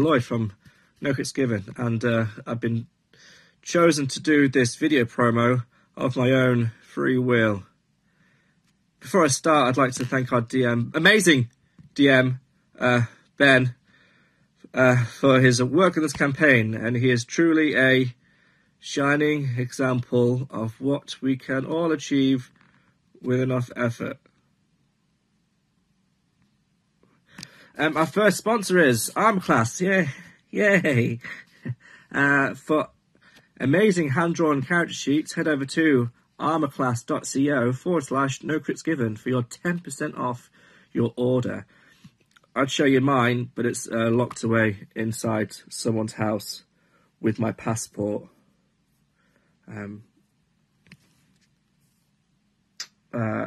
Lloyd from No Crits Given, and uh, I've been chosen to do this video promo of my own free will. Before I start, I'd like to thank our DM, amazing DM, uh, Ben, uh, for his work on this campaign, and he is truly a shining example of what we can all achieve with enough effort. Um, our first sponsor is Armor Class. Yay! Yay! Uh, for amazing hand-drawn character sheets, head over to armorclass.co forward slash no crits given for your 10% off your order. I'd show you mine, but it's uh, locked away inside someone's house with my passport. Um, uh,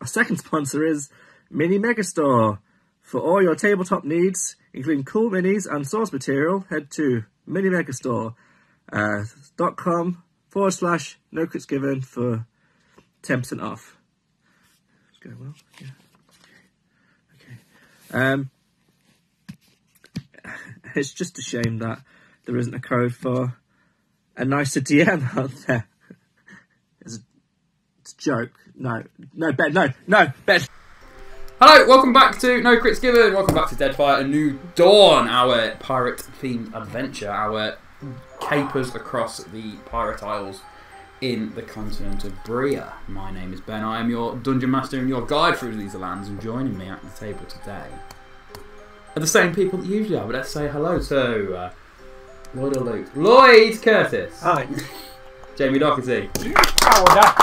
our second sponsor is Mini Megastore. For all your tabletop needs, including cool minis and source material, head to minimegastore.com uh, forward slash no crits given for 10% off. It's going well. Yeah. Okay. Okay. Um, it's just a shame that there isn't a code for a nicer DM out there. It's a, it's a joke. No, no, Ben, no, no, Ben. Hello, welcome back to No Crits Given. Welcome back to Deadfire: A New Dawn, our pirate-themed adventure, our capers across the pirate isles in the continent of Bria. My name is Ben. I am your dungeon master and your guide through these lands. And joining me at the table today are the same people that usually are. But let's say hello to uh, Lloyd or Luke. Lloyd Curtis. Hi. Jamie Docherty. That?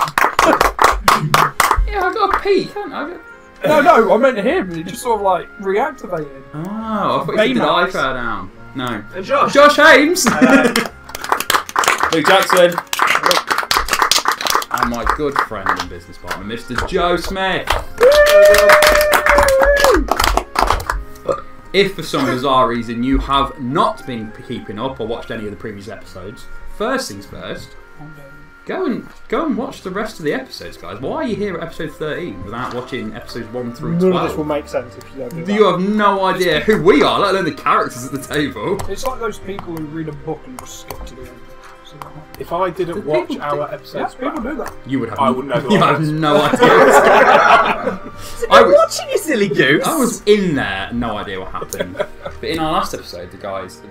Yeah, I got a peek, haven't I? I got... No, no, I meant him. He just sort of like reactivated. Oh, I thought you did Baymax. iFair down. No. And Josh. Josh Hames. Luke Jackson. And my good friend and business partner, Mr. Joe Smith. If for some bizarre reason you have not been keeping up or watched any of the previous episodes, first things first, go and go and watch the rest of the episodes, guys. Why are you here at episode 13 without watching episodes 1 through 12? None of this will make sense if you don't do that. you have no idea who we are, let alone the characters at the table. It's like those people who read a book and just skip to the end. If I didn't Did watch people our do- yeah, episodes, people back, do that. You would have. I wouldn't know who You I have no idea. I was, watching you, silly goose. I was in there, no idea what happened. But in our last episode, the guys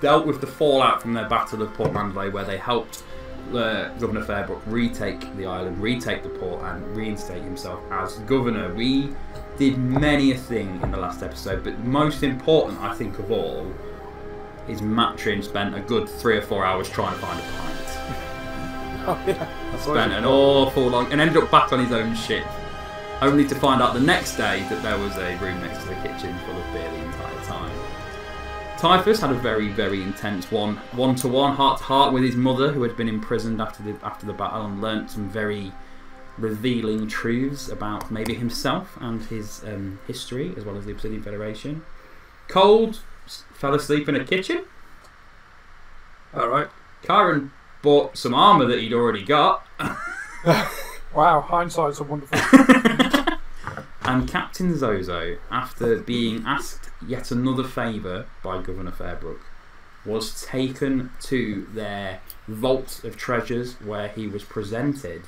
dealt with the fallout from their battle of Port Mandalay, where they helped uh, Governor Fairbrook retake the island, retake the port, and reinstate himself as governor. We did many a thing in the last episode, but most important, I think, of all, is Matryn spent a good three or four hours trying to find a pint. oh, yeah. spent an awful long and ended up back on his own ship, only to find out the next day that there was a room next to the kitchen full of beer the entire time. Typhus had a very, very intense one, one to one, heart to heart with his mother, who had been imprisoned after the after the battle and learnt some very revealing truths about maybe himself and his um, history, as well as the Obsidian Federation. Cauld fell asleep in a kitchen. All right. Chiron bought some armour that he'd already got. Wow, hindsight's a wonderful. And Captain Zho-Zho, after being asked yet another favour by Governor Fairbrook, was taken to their vault of treasures where he was presented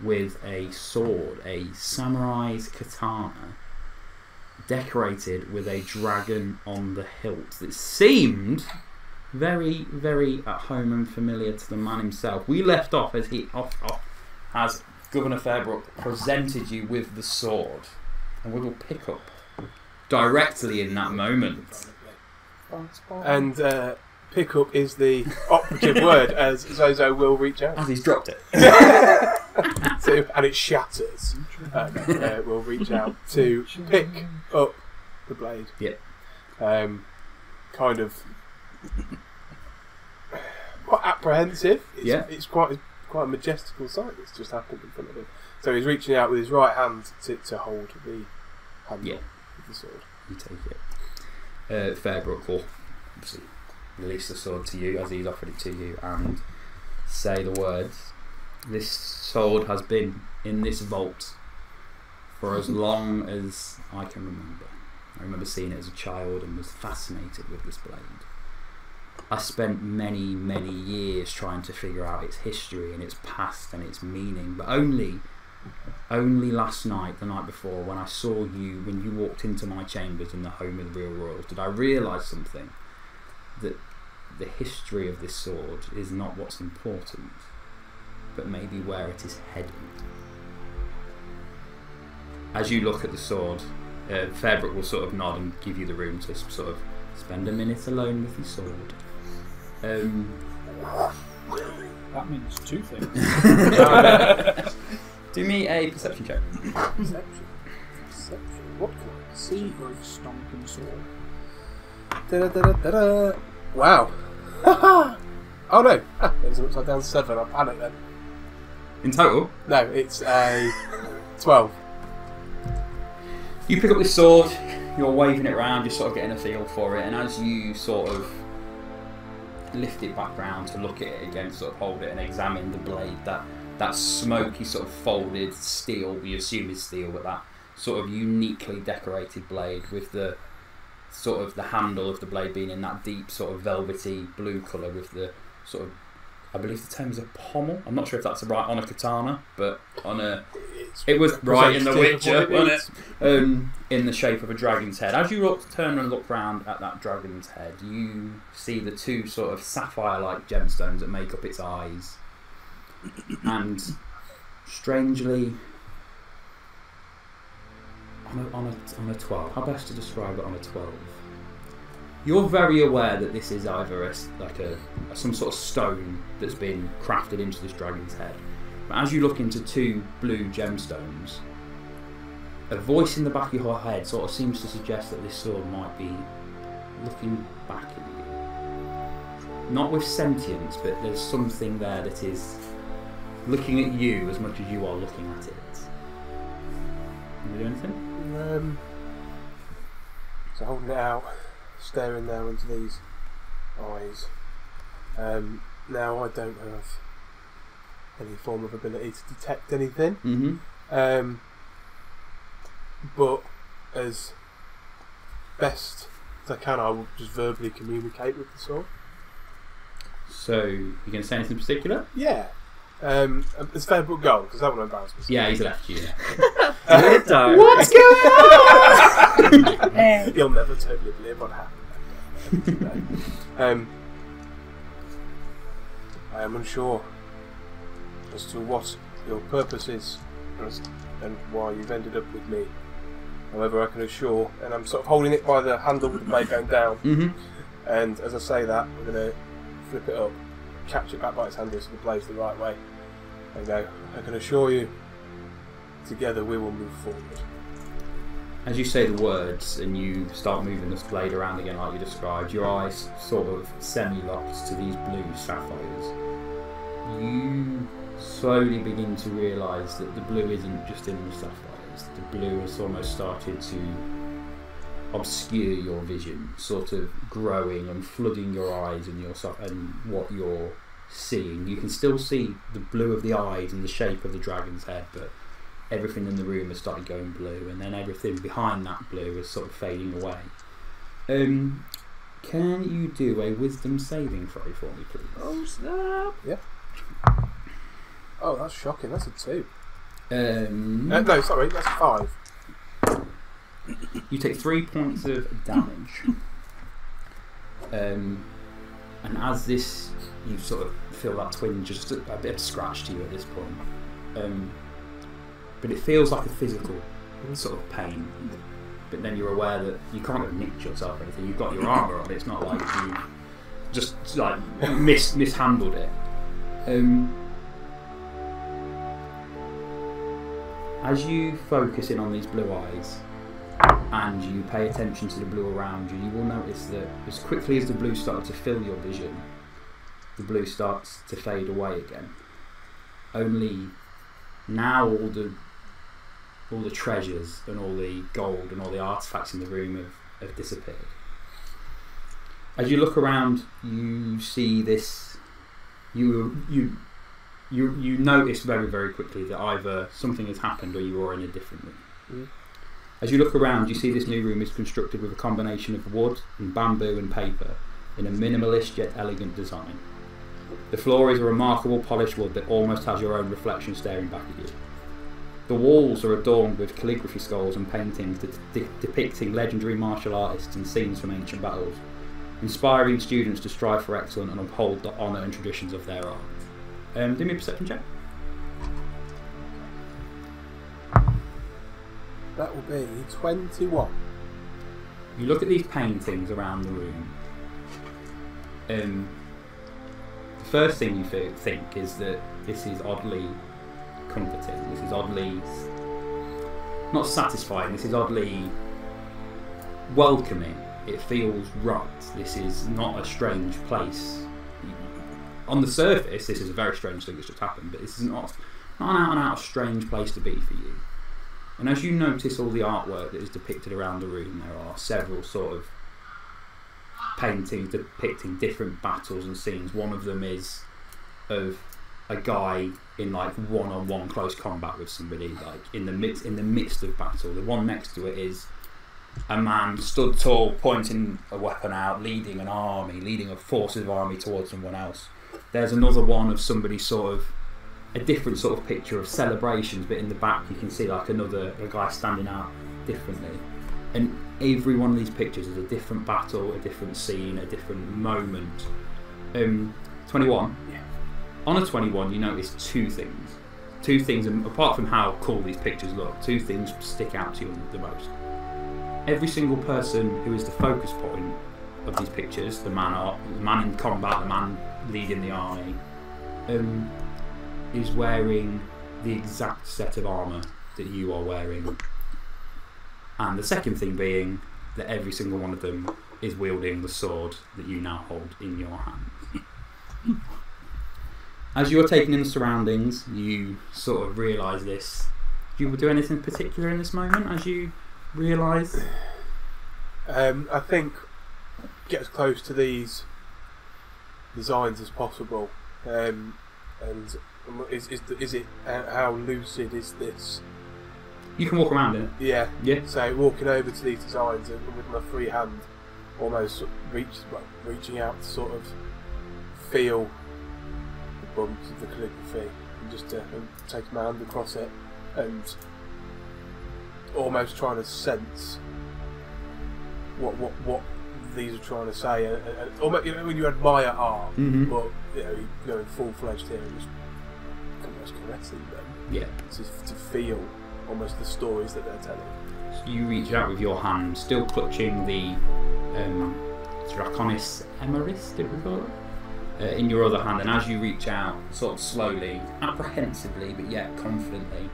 with a sword, a samurai's katana, decorated with a dragon on the hilt that seemed very, very at home and familiar to the man himself. We left off as he off, off as Governor Fairbrook presented you with the sword, and we will pick up directly in that moment. And uh, pick up is the operative word, as Zho-Zho will reach out As he's dropped it. to, and it shatters. Um, uh, will reach out to pick up the blade. Yeah. Um, kind of quite apprehensive. It's, Yeah. It's quite quite a majestical sight that's just happened in front of him. So he's reaching out with his right hand to, to hold the Yeah. the sword. You take it. Uh, Fairbrook will obviously release the sword to you as he's offered it to you and say the words. This sword has been in this vault for as long as I can remember. I remember seeing it as a child and was fascinated with this blade. I spent many, many years trying to figure out its history and its past and its meaning, but only, only last night, the night before, when I saw you, when you walked into my chambers in the home of the real royals, did I realise something that the history of this sword is not what's important, but maybe where it is heading. As you look at the sword, uh, Fairbrook will sort of nod and give you the room to sort of spend a minute alone with your sword. Um, That means two things. do me a perception check. Perception. Perception. What can I See, see? great stomping sword. Da-da-da-da-da. Wow. oh no. Ah, It's an upside down seven. I panic then. In total, No, it's a 12. You pick up this sword, you're waving it around, you're sort of getting a feel for it, and as you sort of lift it back round to look at it again, sort of hold it and examine the blade, that that smoky sort of folded steel, you assume is steel, but that sort of uniquely decorated blade with the sort of the handle of the blade being in that deep sort of velvety blue colour with the sort of I believe the term is a pommel. I'm not sure if that's right on a katana, but on a It's it was right in The Witcher, wasn't it? Um, in the shape of a dragon's head. As you look, turn and look round at that dragon's head, you see the two sort of sapphire-like gemstones that make up its eyes, and strangely, on a, on a, on a twelve. How best to describe it on a twelve? You're very aware that this is either a, like a, some sort of stone that's been crafted into this dragon's head. But as you look into two blue gemstones, a voice in the back of your head sort of seems to suggest that this sword might be looking back at you. Not with sentience, but there's something there that is looking at you as much as you are looking at it. Can you do anything? Um, so holding it out, staring now into these eyes. Um, now I don't have any form of ability to detect anything. Mm-hmm. Um, but as best as I can, I will just verbally communicate with the soul. So, you going to say anything in particular? Yeah. Um, it's fair but goal because that don't want embarrass myself. Yeah, he's left you. What's You'll never totally believe what happened. um, I am unsure as to what your purpose is and why you've ended up with me. However, I can assure, and I'm sort of holding it by the handle with the blade going down, Mm-hmm. and as I say that, we're going to flip it up, catch it back by its handle so the blade's the right way, and go, I can assure you, together we will move forward. As you say the words and you start moving this blade around again, like you described, your eyes sort of semi locked to these blue sapphires. You slowly begin to realise that the blue isn't just in the sapphires. The blue has almost started to obscure your vision, sort of growing and flooding your eyes and your so- and what you're seeing. You can still see the blue of the eyes and the shape of the dragon's head, but everything in the room has started going blue, and then everything behind that blue is sort of fading away. Um, can you do a wisdom saving throw for me, please? Oh snap! Yeah. Oh, that's shocking. That's a two. Um, Uh, no, sorry, that's five. You take three points of damage. Um, and as this, you sort of feel that twinge, just a, a bit of scratch to you at this point. Um, but it feels like a physical sort of pain. But then you're aware that you can't have nicked yourself or anything. You've got your armour on. It's not like you just like mis mishandled it. Um, as you focus in on these blue eyes, and you pay attention to the blue around you, you will notice that as quickly as the blue started to fill your vision, the blue starts to fade away again. Only now all the all the treasures and all the gold and all the artifacts in the room have, have disappeared. As you look around, you see this. You you you you notice very very quickly that either something has happened or you are in a different room. Mm. As you look around, you see this new room is constructed with a combination of wood and bamboo and paper in a minimalist yet elegant design. The floor is a remarkable polished wood that almost has your own reflection staring back at you. The walls are adorned with calligraphy skulls and paintings de- de- depicting legendary martial artists and scenes from ancient battles, inspiring students to strive for excellence and uphold the honour and traditions of their art. Um, do me a perception check. That will be 21. You look at these paintings around the room. Um, the first thing you think is that this is oddly comforting. This is oddly not satisfying. This is oddly welcoming. It feels right. This is not a strange place. On the surface, this is a very strange thing that's just happened, but this is not not an out and out strange place to be for you. And as you notice all the artwork that is depicted around the room, there are several sort of paintings depicting different battles and scenes. One of them is of a guy in like one-on-one close combat with somebody, like in the midst in the midst of battle. The one next to it is a man stood tall, pointing a weapon out, leading an army, leading a force of army towards someone else. There's another one of somebody sort of a different sort of picture of celebrations, but in the back you can see like another a guy standing out differently. And every one of these pictures is a different battle, a different scene, a different moment. Um, 21. Yeah. On a 21, you notice two things. Two things, and apart from how cool these pictures look, two things stick out to you the most. Every single person who is the focus point of these pictures, the man, the man in combat, the man leading the army, um, is wearing the exact set of armour that you are wearing. And the second thing being that every single one of them is wielding the sword that you now hold in your hand. As you're taking in the surroundings, you sort of realise this. Do you do anything particular in this moment as you realise? Um, I think get as close to these designs as possible. Um, and is, is, is it uh, how lucid is this? You can walk around it. Yeah. Yeah. So walking over to these designs and with my free hand, almost reach, well, reaching out to sort of feel the bumps of the calligraphy, and just uh, and take my hand across it, and almost trying to sense what what what these are trying to say. And, and, and almost, you know, when you admire art, Mhm. but you know, you go full fledged here and just almost caressing them Yeah. to, to feel almost the stories that they're telling. So you reach out with your hand, still clutching the um, Draconis Emeris, did we call it? Uh, in your other hand, and as you reach out, sort of slowly, apprehensively, but yet confidently,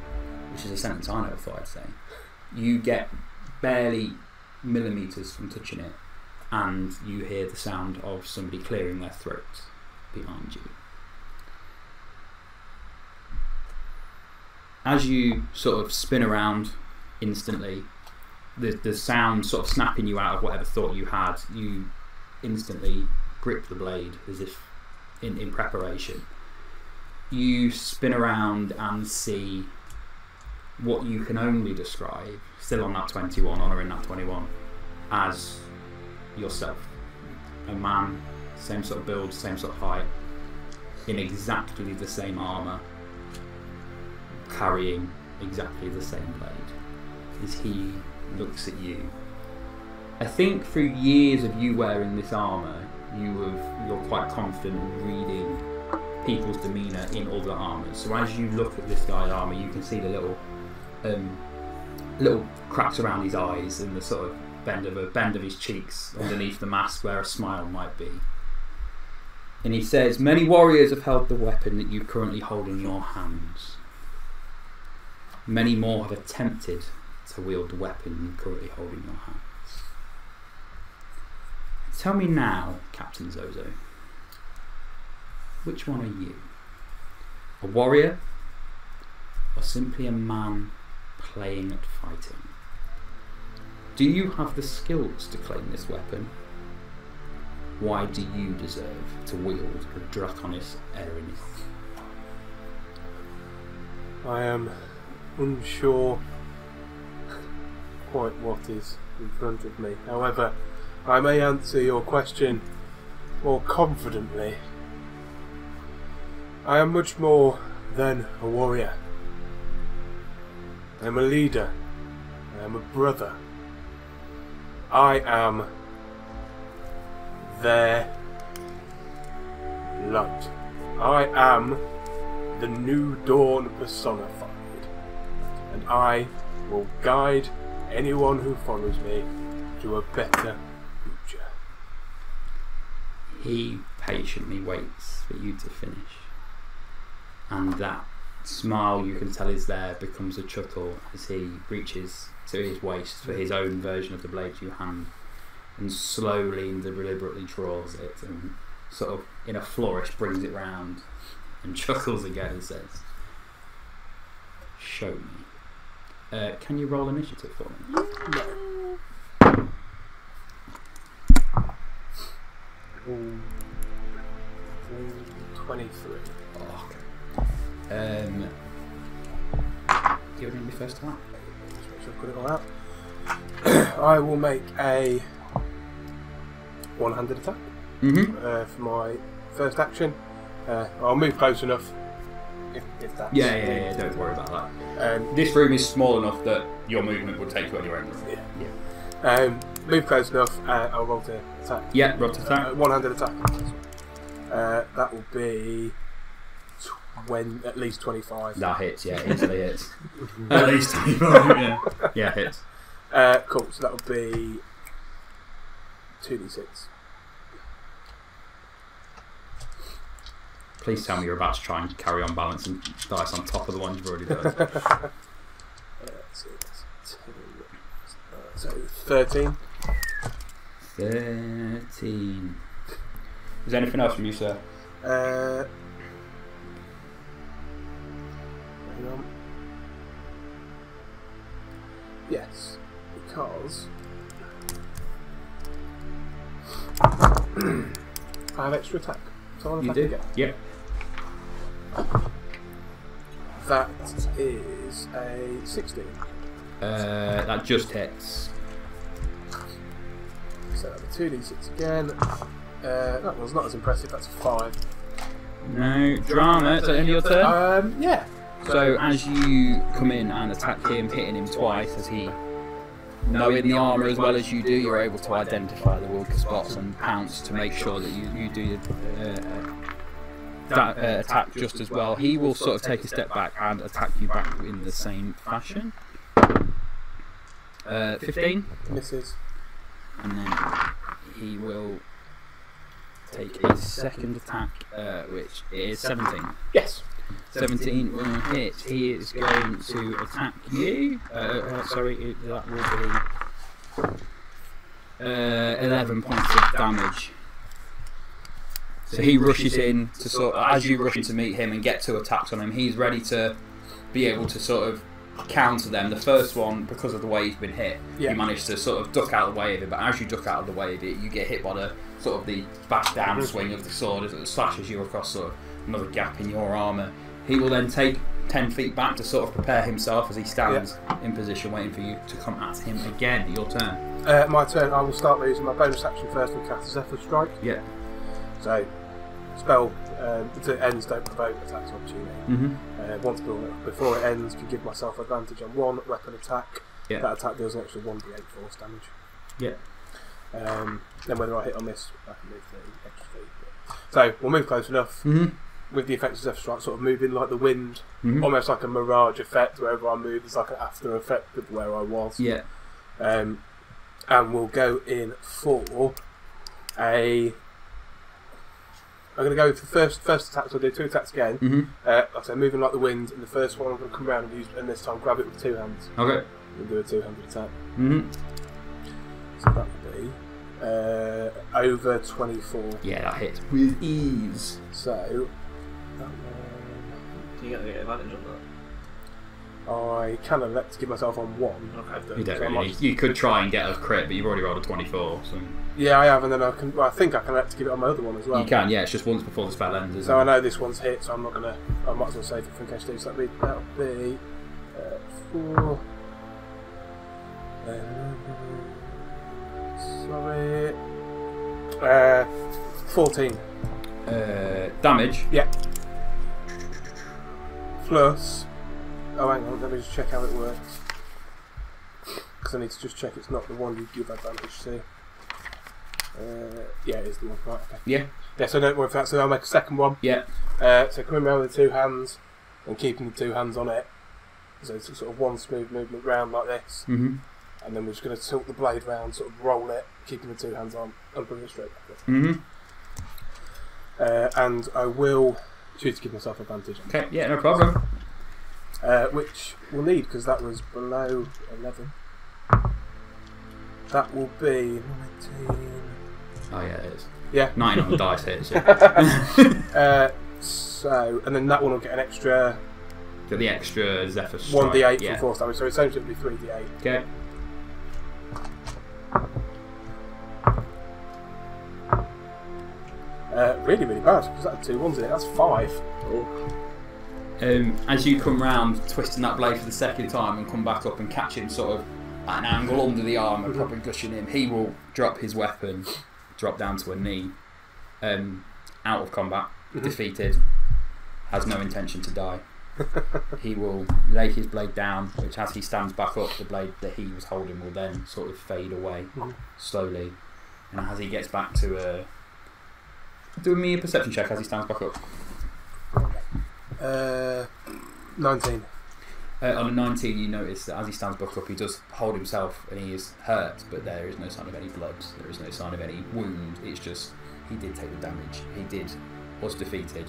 which is a sentence I never thought I'd say, you get barely millimetres from touching it, and you hear the sound of somebody clearing their throat behind you. As you sort of spin around instantly, the, the sound sort of snapping you out of whatever thought you had, you instantly grip the blade as if in, in preparation. You spin around and see what you can only describe, still on that 21, honouring that 21, as yourself. A man, same sort of build, same sort of height, in exactly the same armour, carrying exactly the same blade. As he looks at you. I think through years of you wearing this armour, you have you're quite confident in reading people's demeanour in other armours. So as you look at this guy's armour, you can see the little um, little cracks around his eyes and the sort of bend of a bend of his cheeks underneath the mask where a smile might be. And he says, Many warriors have held the weapon that you currently hold in your hands. Many more have attempted to wield the weapon you currently hold in your hands. Tell me now, Captain Zho-Zho, which one are you? A warrior or simply a man playing at fighting? Do you have the skills to claim this weapon? Why do you deserve to wield a Draconis Erinis? I am unsure quite what is in front of me. However, I may answer your question more confidently. I am much more than a warrior. I am a leader. I am a brother. I am their light. I am the new dawn personified. And I will guide anyone who follows me to a better future. He patiently waits for you to finish. And that smile you can tell is there becomes a chuckle as he reaches to his waist for his own version of the blade you hand and slowly and deliberately draws it and sort of in a flourish brings it round and chuckles again and says, Show me. Uh, can you roll initiative for me? No. Ooh. Ooh, 23. Oh, okay. Um, do you want to be first? Just make sure I've got it all out. I will make a one-handed attack Mm-hmm. uh, for my first action. Uh, I'll move close enough. If, if that's Yeah, yeah, yeah, don't worry about that. Um, This room is small enough that your movement would take you anywhere in the room. yeah. Yeah. Um, move close enough. Uh, I'll roll to attack. Yeah, roll to attack. Uh, one-handed attack. Uh, that will be when at least twenty-five. That hits, yeah, easily hits. At least, yeah. Yeah, hits. Uh, cool. So that will be two d six. Please tell me you're about to try and carry on balancing dice on top of the ones you've already done. Uh, let's see, that's 10, uh, so thirteen. 13. Is there anything else from you, sir? Uh, hang on. Yes, because I have extra attack. So I'll You attack do? again. Yep. That is a sixteen. Uh, that just hits. So two d six again. Uh, that one's not as impressive. That's a five. No drama. Is that of your turn? Um, yeah. So as you come in and attack him, hitting him twice, as he, knowing the armour as well as you do, you're able to identify the weaker spots and pounce to make sure that you, you do uh, that uh, attack just as well. He will sort of take a step back and attack you back in the same fashion. Uh, 15, misses. and then he will take a second attack, uh, which is 17. Yes. 17 will hit. He is going to attack you. Uh, uh, sorry, that will be uh, 11 points of damage. So he rushes in to sort of, as you rush in to meet him and get two attacks on him, he's ready to be able to sort of counter them. The first one, because of the way he's been hit, Yeah. you manage to sort of duck out of the way of it. But as you duck out of the way of it, you get hit by the sort of the back down swing of the sword as it slashes you across sort of another gap in your armour. He will then take 10 feet back to sort of prepare himself as he stands in position waiting for you to come at him again. Your turn. Uh, my turn. I will start by using my bonus action first and cast a Zephyr Strike. Yeah. So, spell um, to ends don't provoke attacks of opportunity. Mm-hmm. Uh, once be- before it ends, can give myself advantage on one weapon attack. Yeah. That attack deals an extra 1d8 force damage. Yeah. Um, then whether I hit or miss, I can move the extra feet. So we'll move close enough Mm-hmm. with the effects of Zephyr Strike, sort of moving like the wind, Mhm. almost like a mirage effect. Wherever I move, there's like an after effect of where I was. Yeah. Um, and we'll go in for a. I'm going to go for first first attack. So I'll do two attacks again. Mm-hmm. Uh, like I say, moving like the wind. And the first one, I'm going to come around and use, and this time grab it with two hands Okay. and do a two-handed attack. Mm-hmm. So that would be uh, over 24. Yeah, that hits with ease. So that one, Do you get the advantage on that? I can elect to give myself on one. Okay. You don't so really. Need, you could try and get a crit, but you've already rolled a twenty-four. So. Yeah, I have, and then I can. Well, I think I can let to give it on my other one as well. You can, yeah. It's just once before the spell ends. So it? I know this one's hit, so I'm not gonna. I might as well save it for cash. So that'll be, that'll be uh, four. Sorry. Uh, fourteen. Uh, damage. Yeah. Plus Oh, hang on, let me just check how it works. Because I need to just check it's not the one you give advantage to. Uh, yeah, it is the one. Right, okay. Yeah. Yeah, so don't worry for that. So I'll make a second one. Yeah. Uh, so coming around with the two hands and keeping the two hands on it. So it's sort of one smooth movement round like this. Mm-hmm. And then we're just going to tilt the blade round, sort of roll it, keeping the two hands on, and bring it straight back up. Mm-hmm. Uh, and I will choose to give myself advantage. Okay. Yeah. No problem. Uh, which we'll need because that was below 11. That will be 19. Oh yeah, it is. Yeah. Nine on the dice hits. Yeah. Uh, so, and then that one will get an extra Get the extra Zephyr strike. 1d8 yeah. from force damage, so essentially it'll be 3d8. Okay. Uh, really, really bad because that had two ones in it. That's five. Um, as you come round, twisting that blade for the second time, and come back up and catch him sort of at an angle under the arm and proper gushing him, he will drop his weapon, drop down to a knee, um, out of combat, Mhm. defeated, has no intention to die. he will lay his blade down, which as he stands back up, the blade that he was holding will then sort of fade away Mhm. slowly. And as he gets back to a. Do me a perception check as he stands back up. Uh, 19. Uh, on a 19, you notice that as he stands back up, he does hold himself and he is hurt, but there is no sign of any blood. There is no sign of any wound. It's just he did take the damage. He did was defeated.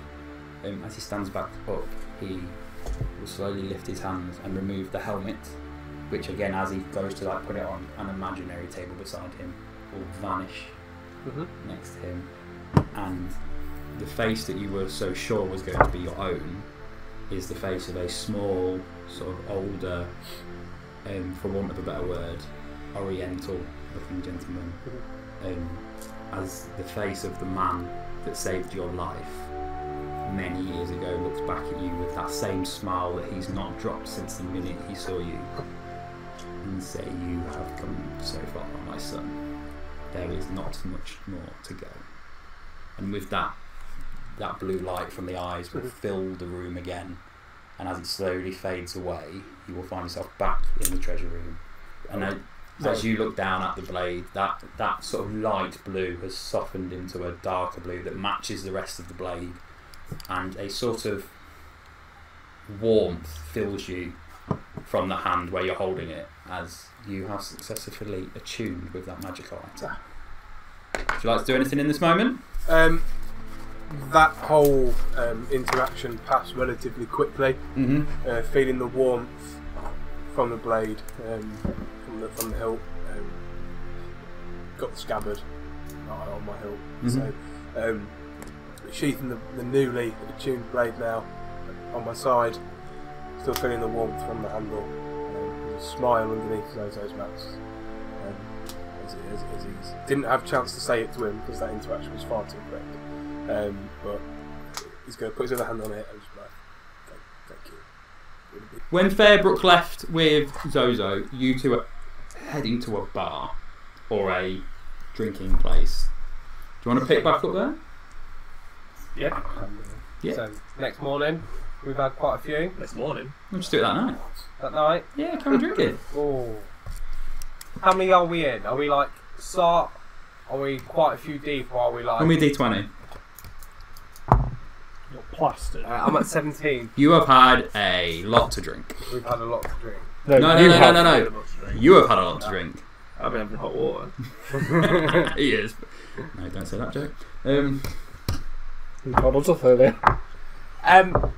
Um, as he stands back up, he will slowly lift his hands and remove the helmet, which again, as he goes to like put it on an imaginary table beside him, will vanish Mhm. next to him, and the face that you were so sure was going to be your own is the face of a small, sort of older, um, for want of a better word, oriental-looking gentleman, um, as the face of the man that saved your life many years ago looks back at you with that same smile that he's not dropped since the minute he saw you, and say, "You have come so far, my son. There is not much more to go." And with that, that blue light from the eyes will Mhm. fill the room again. And as it slowly fades away, you will find yourself back in the treasure room. And as, as you look down at the blade, that, that sort of light blue has softened into a darker blue that matches the rest of the blade. And a sort of warmth fills you from the hand where you're holding it as you have successfully attuned with that magical item. Would you like to do anything in this moment? Um, that whole um, interaction passed relatively quickly. Mm-hmm. uh, feeling the warmth from the blade, um, from the from the hilt. Um, got the scabbard on my hilt, Mhm. so um, sheathing the, the newly attuned blade now on my side. Still feeling the warmth from the handle. Um, a smile underneath those those mask. Um, as, as, as didn't have a chance to say it to him because that interaction was far too quick. Um, but he's going to put his other hand on it and just like, thank, thank you. When Fairbrook left with Zho-Zho, you two are heading to a bar or a drinking place. Do you want to pick back up there? Yeah. Yeah. So next morning, we've had quite a few Next morning. We'll just do it that night. that night. Yeah, come and drink it. Oh. How many are we in? Are we like start? Are we quite a few deep, or are we like? Give me a d20. You're plastered. Uh, I'm at 17. You have had a lot to drink. We've had a lot to drink. No, no, you no, no, have. no, no. You have had a lot to drink. I've been having hot water. he is. No, don't say that joke. Um, Bottles of earlier. Um,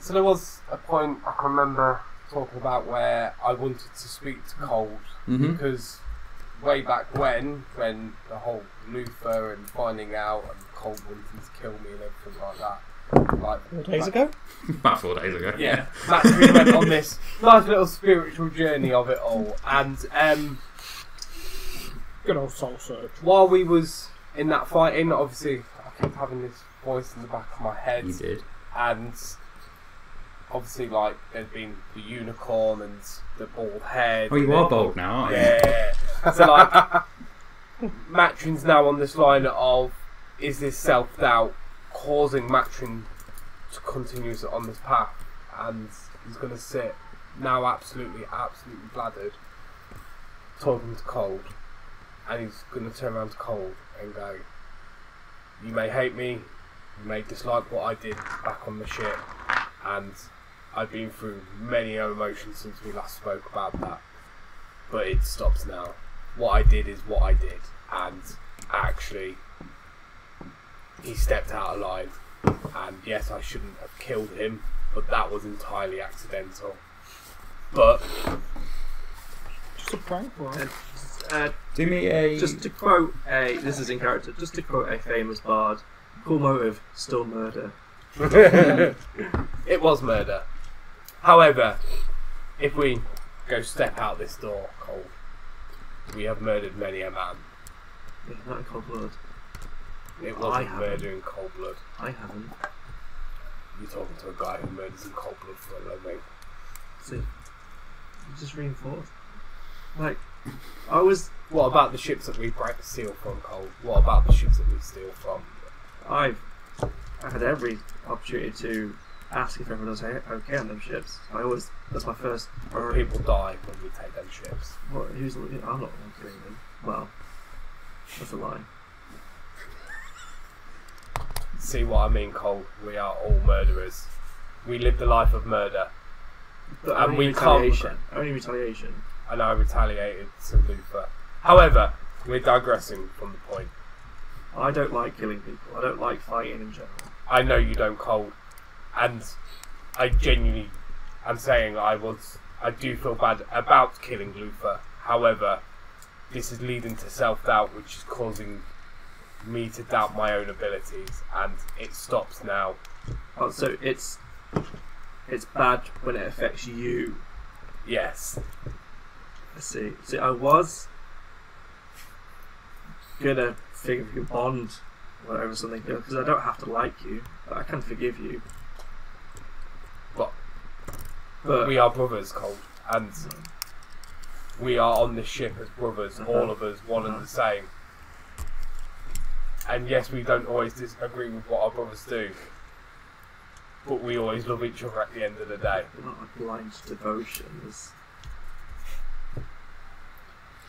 so there was a point I can remember talking about where I wanted to speak to Cauld mhm. because way back when, when the whole Luther and finding out and Cauld wanting to kill me and everything like that, like Four days ago? About four days ago. yeah, Matt we went on this nice little spiritual journey of it all, and um, Good old soul search. while we was in that fighting, obviously I kept having this voice in the back of my head, You did. and obviously like there'd been the unicorn and the bald head. Oh, you are then- bold now, aren't you? Yeah. so like, Matryn's now on this line of is this self doubt causing Matryn to continue on this path? And he's going to sit now absolutely, absolutely bladdered, talking to Cauld, and he's going to turn around to Cauld and go, You may hate me, you may dislike what I did back on the ship, and I've been through many emotions since we last spoke about that, but it stops now. What I did is what I did, and actually, he stepped out of line, and yes, I shouldn't have killed him, but that was entirely accidental. But Just a prank, right? Uh, Do me a. just to quote a, this is in character, just to quote a famous bard, cool motive, still murder. it was murder. However, if we go step out this door, Cauld, we have murdered many a man. Yeah, not in cold blood. It wasn't murder in cold blood. I haven't. You're talking to a guy who murders in cold blood for a living. See, you just reinforced. Like, I was, What about the ships that we break steal from, Cauld? What about the ships that we steal from? I've, I had every opportunity to ask if everyone was okay on them ships. I always, that's my first priority. People die when we take them ships. What, who's, I'm not killing them. Well, that's a lie. See what I mean, Cauld? We are all murderers. We live the life of murder. But And only we can't- retaliation. Only retaliation. and I retaliated to Luther. However, we're digressing from the point. I don't like killing people. I don't like fighting in general. I know you don't Cauld, and I genuinely am saying I was. I do feel bad about killing Luther. However, this is leading to self doubt, which is causing me to doubt my own abilities, and it stops now. Oh, so it's it's bad when it affects you. Yes, I see. See, I was gonna figure if you bond over something because I don't have to like you, but I can forgive you. But- but we are brothers, Cauld, and we are on this ship as brothers, Uh-huh. all of us, one and Uh-huh. the same. And yes, we don't always disagree with what our brothers do, but we always love each other at the end of the day. not a blind devotion. It's,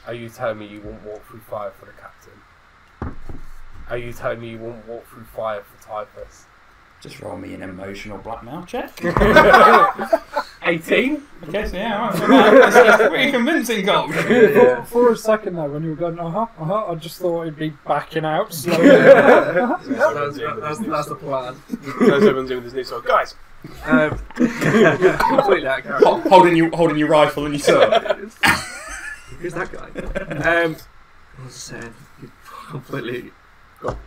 Are you telling me you won't walk through fire for the captain? Are you telling me you won't walk through fire for Typhus? Just roll me an emotional blackmail check. 18? okay, so yeah, right, right, that's, that's pretty convincing, Cauld. For, for a second there, when you were going, uh huh, uh huh, I just thought he'd be backing out slowly. that's, that's, that's the plan. That's what everyone's doing with this new song. Guys, Um, completely out of. Ho- holding you, holding your rifle and your sword. Who's that guy? Um, I was saying, you completely. Got,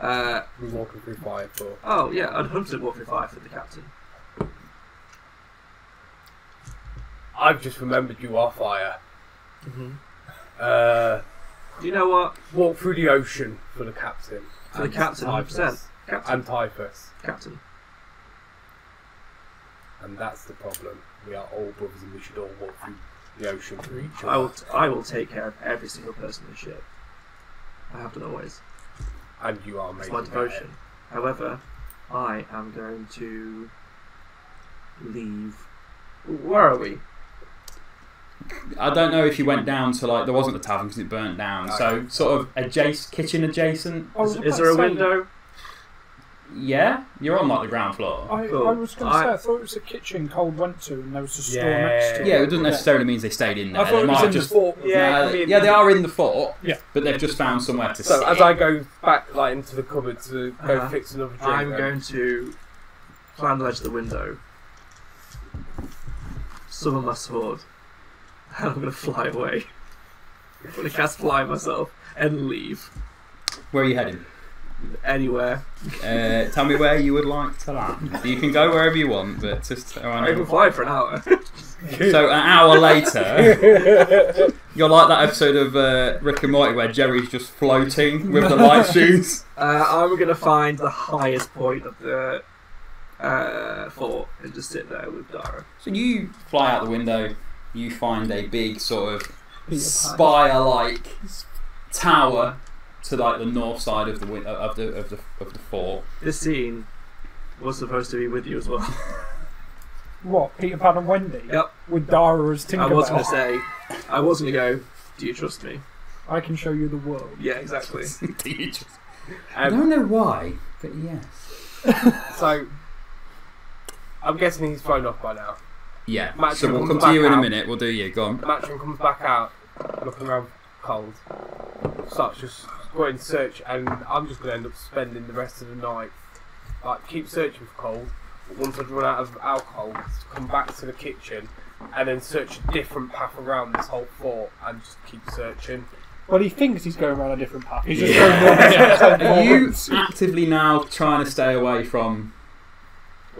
uh, We're walking through fire for. oh yeah, I'd hunted through fire for the captain. I've just remembered you are fire. Mm-hmm. Uh, Do you know what? walk through the ocean for the captain. For the And captain, 100%. Typhus. Captain. And Typhus. Captain. And that's the problem. We are all brothers and we should all walk through the ocean for each I will. other. I will take care of every single person in the ship. I have done always. And you are It's making my it. devotion. However, I am going to leave. Where are we? I don't know if you went down to like there wasn't a tavern because it burnt down. So sort of adjacent, kitchen adjacent. Is, is there a window? Yeah, you're on like the ground floor. I, Cool. I was going to say, I thought it was the kitchen Cauld went to, and there was a store Yeah. next to it. Yeah, it doesn't necessarily mean they stayed in there. I thought They it was in just the fort. Yeah, Nah, I mean- yeah, they are in the fort. Yeah. but they've just found somewhere to So sit. as I go back like into the cupboard to go Uh-huh. fix another drink, I'm then- going to climb the ledge of the window, summon my sword, and I'm going to fly away. I'm going to cast fly myself and leave Where are you heading? anywhere. Uh, tell me where you would like to land. You can go wherever you want, but just I I can fly for an hour. So an hour later, you're like that episode of uh, Rick and Morty where Jerry's just floating with the light shoes. Uh, I'm going to find the highest point of the uh, fort and just sit there with Dara. So you fly out the window. You find a big sort of spire-like tower to like the north side of the win- of the of the of the fort. This scene was supposed to be with you as well. What, Peter Pan and Wendy? Yep. With Dara as Tinkerbell. I was going to say, I was going to go. Do you trust me? I can show you the world. Yeah, exactly. Do you just- I Um, don't know why, but yes. so, I'm guessing he's flown off by now. Yeah. Matt, so we'll come come to you in a out. minute. We'll do you. Go on. Matryn comes back out, looking around Cauld. Starts just going to search, and I'm just going to end up spending the rest of the night. Like, keep searching for Cauld. But once I've run out of alcohol, come back to the kitchen, and then search a different path around this whole fort, and just keep searching. Well, he thinks he's going around a different path. He's just Yeah. going around the Are you same actively now trying to stay away from?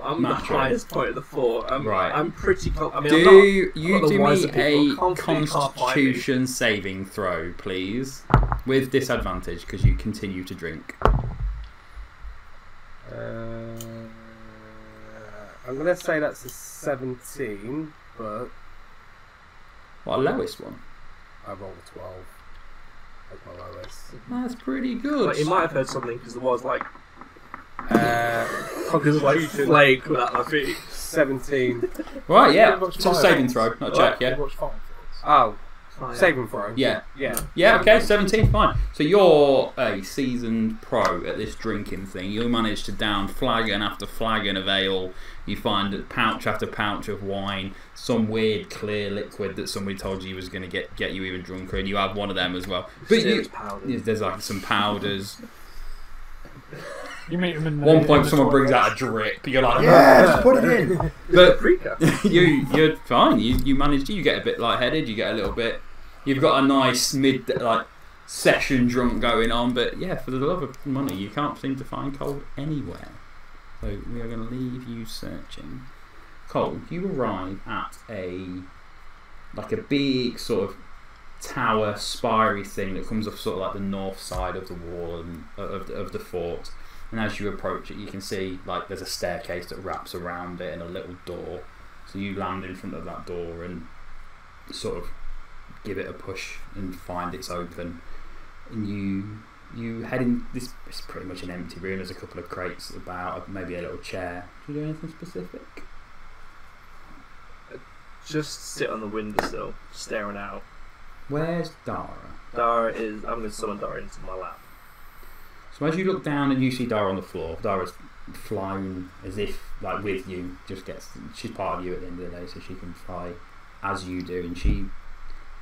I'm Natural. the highest point of the four. I'm, Right. I'm pretty. Con- I mean, Do I'm not, you do me a people. Confidently can't find me. Constitution saving throw, please, with disadvantage because you continue to drink. Uh, I'm going to say that's a 17, but What lowest one? I rolled a 12. That's my lowest. That's pretty good. Like, you might have heard something because there was like Uh, because like flake without my feet. 17. Right, yeah. It's a saving throw, not a check. Yeah. Pretty much fine for us. Oh, Fine. saving throw. Yeah. Yeah. Yeah, okay, 17, fine. So you're a seasoned pro at this drinking thing. You manage to down flagon after flagon of ale. You find pouch after pouch of wine, some weird clear liquid that somebody told you was going to get get you even drunker, and you have one of them as well. But you, powder. there's like some powders. You meet him in the, One point, the someone toilet. brings out a drip. You're like, yeah, just put it in. But Paprika. you you're fine. You you managed. You get a bit lightheaded. You get a little bit. You've got a nice mid like session drunk going on. But yeah, for the love of money, you can't seem to find Cauld anywhere. So we are going to leave you searching. Cauld, you arrive at a like a big sort of tower, spiry thing that comes off sort of like the north side of the wall and of of the fort. And as you approach it, you can see like there's a staircase that wraps around it and a little door. So you land in front of that door and sort of give it a push and find it's open. And you you head in. This is pretty much an empty room. There's a couple of crates about, maybe a little chair. Do you do anything specific? Uh, just sit on the windowsill, staring out. Where's Dara? Dara is. I'm going to summon Dara into my lap. So as you look down and you see Dara on the floor, Dara's flown as if like with you. Just gets she's part of you at the end of the day, so she can fly as you do. And she,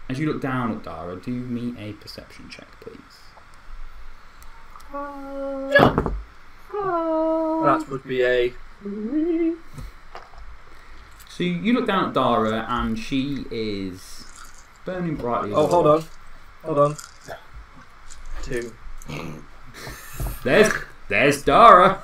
as you look down at Dara, do me a perception check, please. That would be a. So you look down at Dara, and she is burning brightly. Oh, hold on. Hold on. Two. There's there's Dara.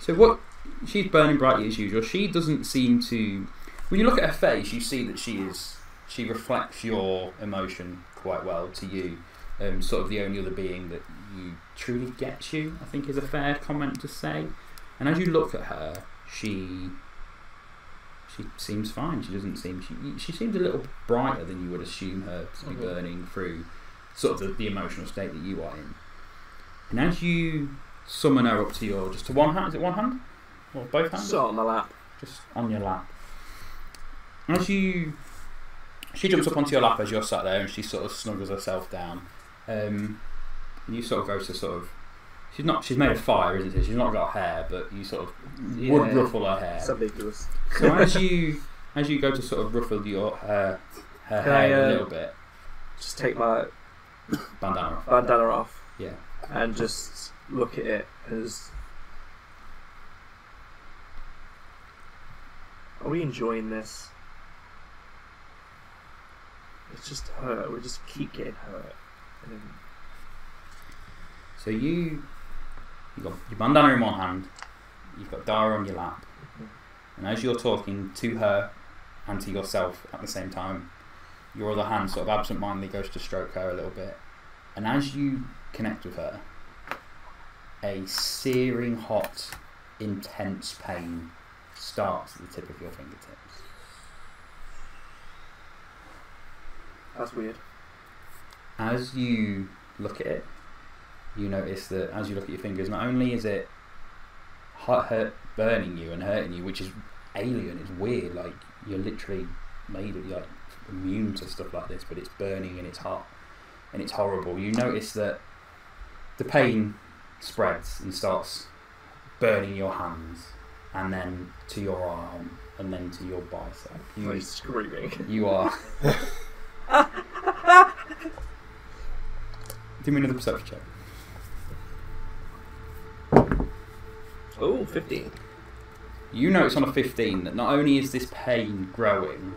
So what? She's burning brightly as usual. She doesn't seem to. When you look at her face, you see that she is. She reflects your emotion quite well to you. Um, sort of the only other being that you truly gets you. I think is a fair comment to say. And as you look at her, she. She seems fine. She doesn't seem. She, she seems a little brighter than you would assume her to be Mhm. burning through, sort of the, the emotional state that you are in. And as you summon her up to your just to one hand, is it one hand or both hands? So on my lap. just on your lap. As you, she jumps up onto your lap as you're sat there, and she sort of snuggles herself down. Um, and you sort of go to sort of. She's not. She's made of fire, isn't she? She's not got hair, but you sort of would ruffle her hair. It's ambiguous. So as you as you go to sort of ruffle your her her Can I, hair a uh, little bit, Just take my bandana off. bandana off Yeah. And just look at it as. Are we enjoying this? It's just hurt. We just keep getting hurt. Then- So you you got your bandana in one hand, you've got Dara on your lap, and as you're talking to her and to yourself at the same time, your other hand sort of absent-mindedly goes to stroke her a little bit, and as you connect with her, a searing hot, intense pain starts at the tip of your fingertips. That's weird. As you look at it, you notice that as you look at your fingers, not only is it hot, hurt burning you and hurting you, which is alien, it's weird. Like you're literally made of like immune to stuff like this, but it's burning and it's hot and it's horrible. You notice that the pain spreads and starts burning your hands, and then to your arm, and then to your bicep. You, He's screaming. you are. Do me another perception check. Oh, 15. You notice on a 15 that not only is this pain growing,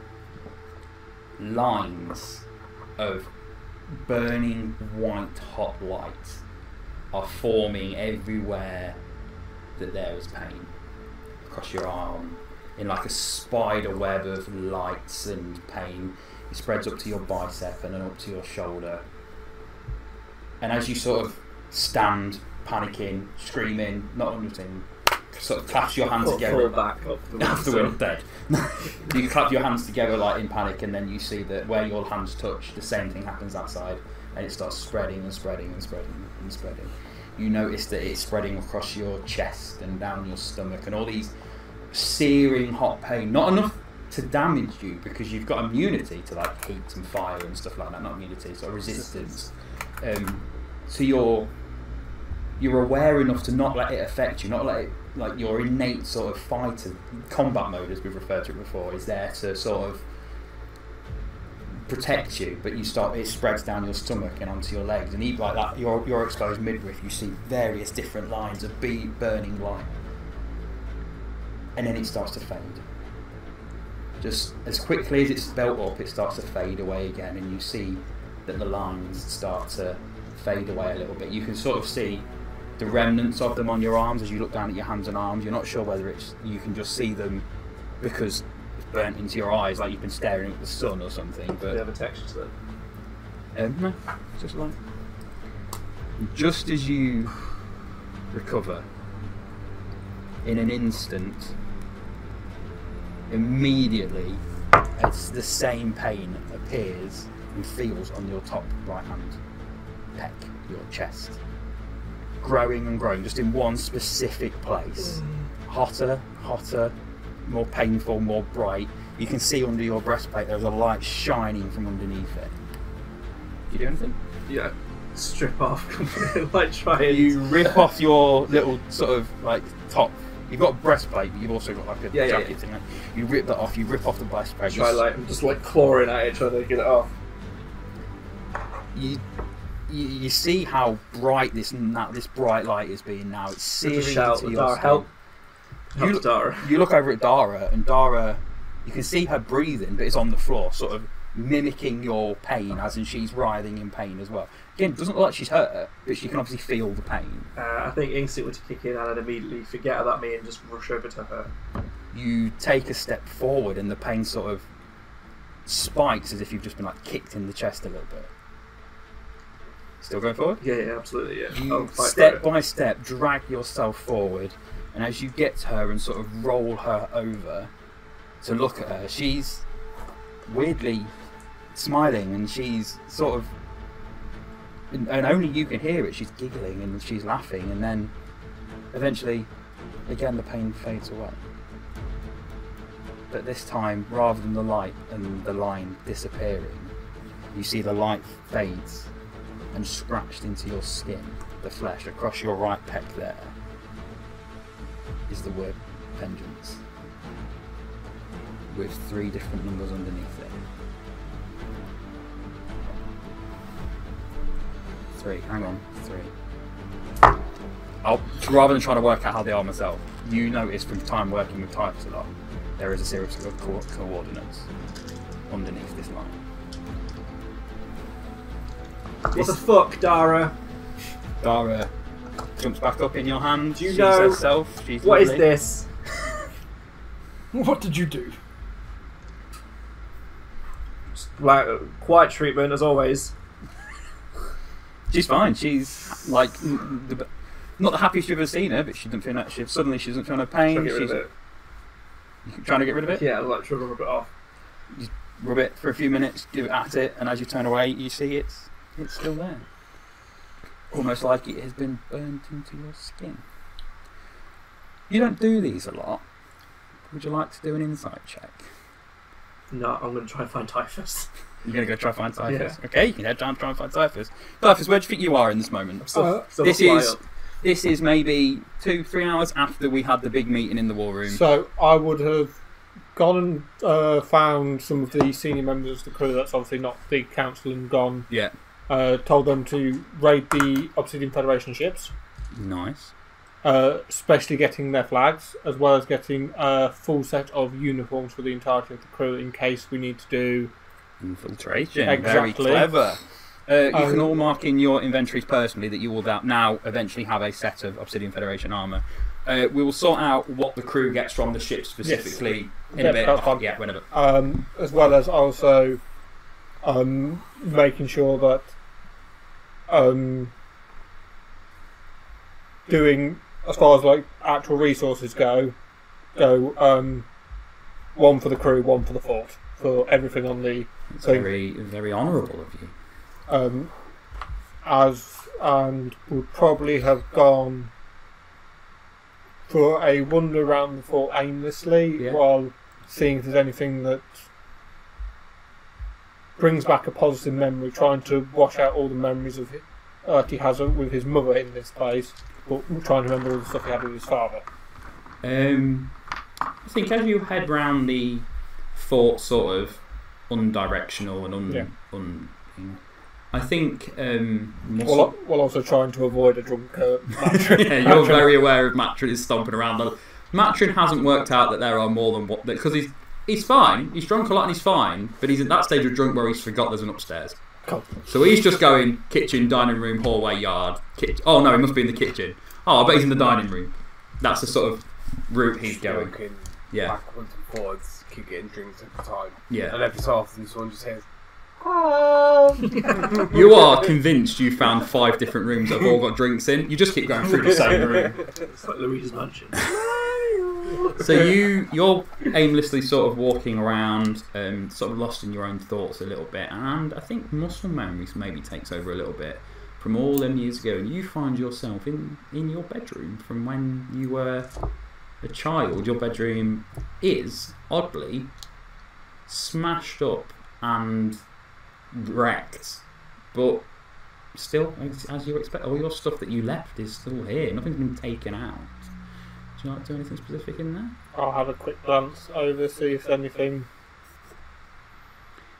lines of burning white hot light are forming everywhere that there is pain. Across your arm, in like a spider web of lights and pain. It spreads up to your bicep and then up to your shoulder. And as you sort of stand, panicking, screaming, not understanding, sort of clasp your hands together back after we're dead. you clap your hands together like in panic, and then you see that where your hands touch, the same thing happens outside, and it starts spreading and spreading and spreading and spreading. You notice that it's spreading across your chest and down your stomach, and all these searing hot pain. Not enough to damage you because you've got immunity to like heat and fire and stuff like that. Not immunity, so resistance. Um, so you're you're aware enough to not let it affect you, not let it like your innate sort of fighter combat mode, as we've referred to it before, is there to sort of protect you, but you start it spreads down your stomach and onto your legs, and even like that, your your exposed midriff, you see various different lines of be burning light, and then it starts to fade. Just as quickly as it's built up, it starts to fade away again, and you see that the lines start to fade away a little bit. You can sort of see the remnants of them on your arms as you look down at your hands and arms. You're not sure whether it's you can just see them because burnt into your eyes, like you've been staring at the sun or something. They But have a texture to them. um, no, just like just as you recover, in an instant, immediately, it's the same pain appears and feels on your top right hand pec, your chest, growing and growing, just in one specific place, hotter, hotter, more painful, more bright. You can see under your breastplate there's a light shining from underneath it. You do anything? Yeah. Strip off completely, like try and. You rip off your little sort of like top. You've got a breastplate, but you've also got like a Yeah, yeah, jacket yeah. thing. Like, you rip that off. You rip off the breastplate. Try you, like I'm just like clawing at it, trying to get it off. you, you see how bright this now this bright light is being now. It's searing into your skin. help! You- Help Dara. You look over at Dara, and Dara, you can see her breathing, but it's on the floor, sort of mimicking your pain, as in she's writhing in pain as well. Again, it doesn't look like she's hurt, but she can obviously feel the pain. Uh, I think instinct would kick in and I'd immediately forget about me and just rush over to her. You take a step forward, and the pain sort of spikes as if you've just been like kicked in the chest a little bit. Still going forward? Yeah, yeah, absolutely, yeah. You step by step drag yourself forward, and as you get to her and sort of roll her over to look at her, she's weirdly smiling and she's sort of. And and only you can hear it. She's giggling and she's laughing, and then eventually, again, the pain fades away. But this time, rather than the light and the line disappearing, you see the light fades and scratched into your skin, the flesh across your right pec there, is the word vengeance. With three different numbers underneath it. Three, hang on, three. I'll, rather than trying to work out how they are myself, you notice from time working with types a lot, there is a series of co- coordinates underneath this line. What the fuck, Dara? Dara jumps back up in your hand. Do you she's know- herself. She's What is lovely. this? What did you do? Like, quiet treatment as always. She's fine. She's like the, not the happiest you've ever seen her, but she doesn't feel that. She suddenly she doesn't feel no pain. Trying to get rid She's of it. trying to get rid of it. Yeah, I'm like trying to rub it off. Rub it for a few minutes, give it at it, and as you turn away, you see it's it's still there. Almost like it has been burnt into your skin. You don't do these a lot. Would you like to do an insight check? No, I'm going to try and find typhus. You're going to go try and find Typhus. Okay, you can head down and try and find Typhus. Typhus, where do you think you are in this moment? Still, Uh, still this is up. this is maybe two, three hours after we had the big meeting in the war room. So I would have gone and uh, found some of the senior members of the crew. That's obviously not the council and gone. Yeah. Uh, told them to raid the Obsidian Federation ships, Nice. uh, especially getting their flags, as well as getting a full set of uniforms for the entirety of the crew in case we need to do. Infiltration. Exactly. Very clever. Uh, you Um, can all mark in your inventories personally that you will that now eventually have a set of Obsidian Federation armour. Uh, we will sort out what the crew gets from the ship specifically in Yeah, a bit. that's fine. Yeah, whenever. um, as well as also um, making sure that um, doing as far as like actual resources go, go um, one for the crew, one for the fort, for everything on the It's So- very, very honourable of you. um, as and would probably have gone for a wander around the fort aimlessly Yeah. while seeing if there's anything that brings back a positive memory, trying to wash out all the memories of it that he has with his mother in this place, but trying to remember all the stuff he had with his father. Um, I think as you head round the fort, sort of undirectional and un, Yeah. un I think um, While, muscle, while also trying to avoid a drunk uh, yeah, you're very aware of Matryn is stomping around. The- Matryn hasn't worked out that there are more than what because he's he's fine. He's drunk a lot and he's fine, but he's at that stage of drunk where he's forgot there's an upstairs. Cool. So he's just going kitchen, dining room, hallway, yard. Kit- oh no, he must be in the kitchen. Oh, I bet he's in the dining room. That's the sort of route he's going. Yeah, backwards and forwards, keep getting drinks at the time. yeah. And every so often someone just hears, You are convinced you found five different rooms that have all got drinks in. You just keep going through the same room. It's like Luigi's Mansion. So you you're aimlessly sort of walking around, um, sort of lost in your own thoughts a little bit, and I think muscle memories maybe takes over a little bit from all them years ago, and you find yourself in in your bedroom from when you were a child. Your bedroom is oddly smashed up and wrecked, but still, as, as you expect, all your stuff that you left is still here. Nothing's been taken out. Do you like to do anything specific in there? I'll have a quick glance over, see if anything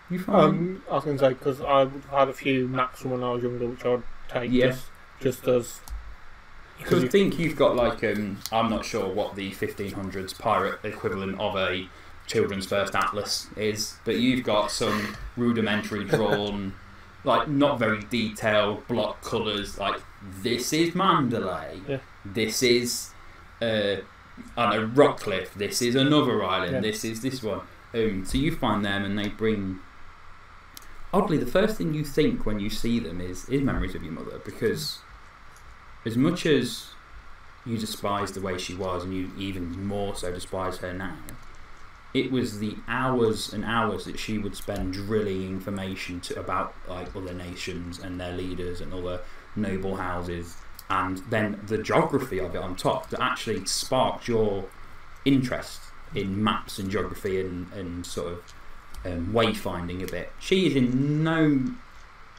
You find Um, I was going to say because I had a few maps from when I was younger, which I'd take Yeah. just, just as because I think you've got like um, I'm not sure what the 1500s pirate equivalent of a children's first atlas is, but you've got some rudimentary drawn, like not very detailed block colours. Like this is Mandalay, Yeah. this is uh, I know Rockcliffe, this is another island, Yeah. this is this one. Um, so you find them and they bring. Oddly, the first thing you think when you see them is is memories of your mother because as much as you despise the way she was and you even more so despise her now it was the hours and hours that she would spend drilling information to about like other nations and their leaders and other noble houses and then the geography of it on top that actually sparked your interest in maps and geography and, and sort of um, wayfinding a bit she is in no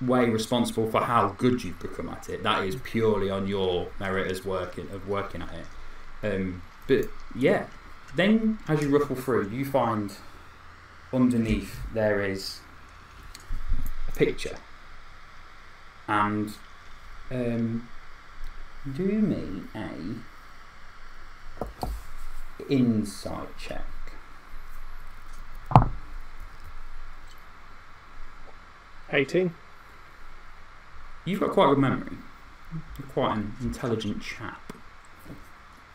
way responsible for how good you've become at it. That is purely on your merit as working of working at it. Um, but yeah, then as you ruffle through, you find underneath there is a picture, and um, do me a insight check. eighteen. You've got quite a good memory. You're quite an intelligent chap.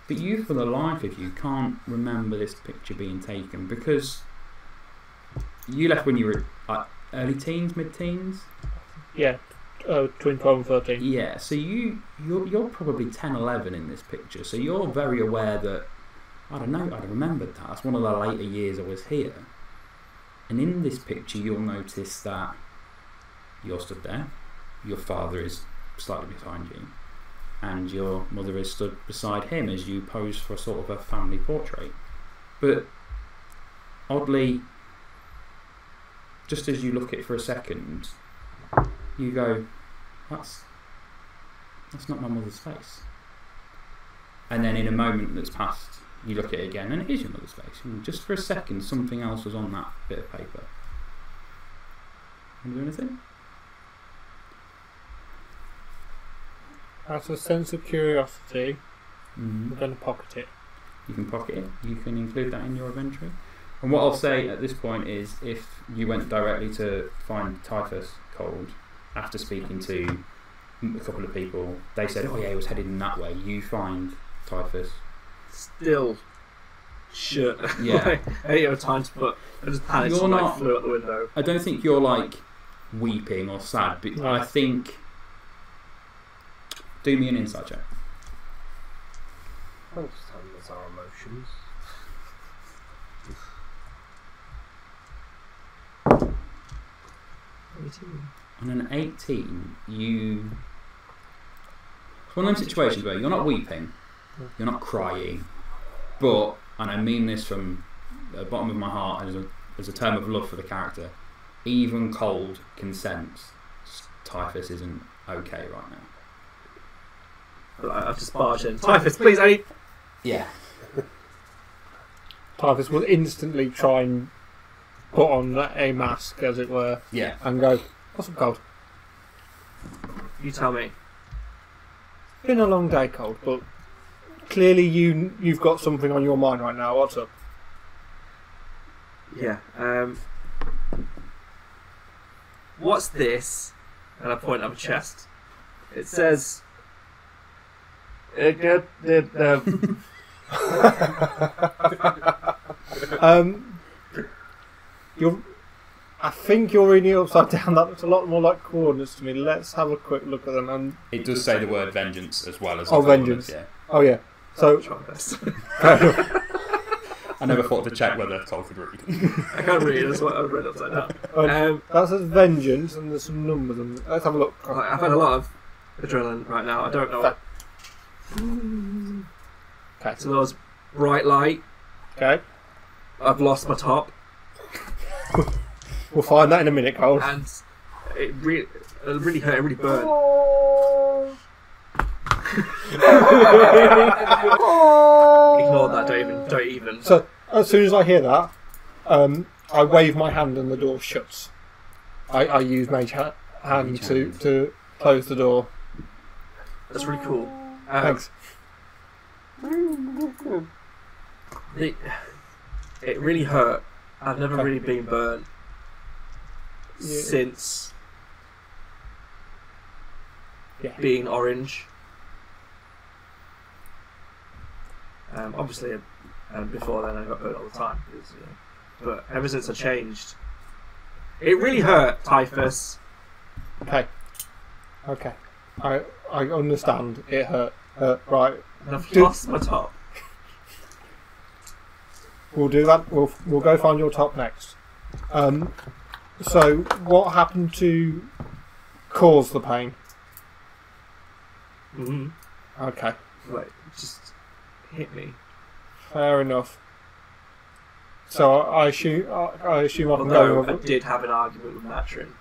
But you, for the life of you, can't remember this picture being taken because you left when you were like early teens, mid teens. Yeah, uh, between twelve and thirteen. Yeah, so you you're, you're probably 10, 11 in this picture. So you're very aware that I don't know. I'd remembered that. That's one of the later years I was here. And in this picture, you'll notice that you're stood there. Your father is slightly behind you, and your mother is stood beside him as you pose for a sort of a family portrait. But oddly, just as you look at it for a second, you go, "That's that's not my mother's face." And then in a moment that's passed, you look at it again, and it is your mother's face. And just for a second, something else was on that bit of paper. Want to do anything? Out of a sense of curiosity, Mm-hmm. I'm going to pocket it. You can pocket it. You can include that in your inventory. And what I'll say at this point is, if you went directly to find Typhus Cauld after speaking to a couple of people, they said, "Oh yeah, he was headed in that way." You find Typhus. Still, shit. Yeah. I ain't have time to put. I just panicked You're and like not- flew out the window. I don't think you're like weeping or sad, but I No. think. Do me an insight check. Understand there's our emotions. On an 18, you. It's one of those situations where you're not weeping, you're not crying, but, and I mean this from the bottom of my heart as a, as a term of love for the character, even Cauld can sense Typhus isn't okay right now. Like, I've just barged in. Typhus, please, I need. Yeah. Typhus will instantly try and put on a mask, as it were, Yeah. and go, What's up, Cauld? You tell me. It's Been a long day, Cauld, but clearly you you've got something on your mind right now. What's up? Yeah. Um. What's this? And I point at my chest. It says. Good, uh, Um, you're. I think you're reading it upside down. That looks a lot more like coordinates to me. Let's have a quick look at them. And It does say the word vengeance as well as Oh, vengeance. Yeah. oh yeah, so try my best. I never thought to check whether Cauld could read. I can't read. That's what I've read upside down. Um, that says vengeance, and there's some numbers. on Let's have a look. right, I've had a lot of adrenaline right now. I don't know. What... Okay. So there was bright light. Okay, I've lost my top, we'll find that in a minute, Cauld. and it really, it really hurt. It really burned. Ignore that. Don't even. Don't even. So as soon as I hear that, um, I wave my hand and the door shuts. I, I use mage ha- hand to, hand. to close the door. That's really cool. Um, Thanks. The, it really hurt. I've never really been burnt Yeah. since Yeah. being orange. Um, obviously, um, before then I got burnt all the time. but ever since I changed, it really hurt. Typhus. Okay. Okay. I I understand. It hurt. Hurt. Right. And I've Do- lost my top. We'll do that. We'll we'll go find your top next. Um. So what happened to cause the pain? Mm-hmm. Okay. Like, just hit me. Fair enough. So I, I assume I, I assume I can go. Although I did have an argument with Matryn.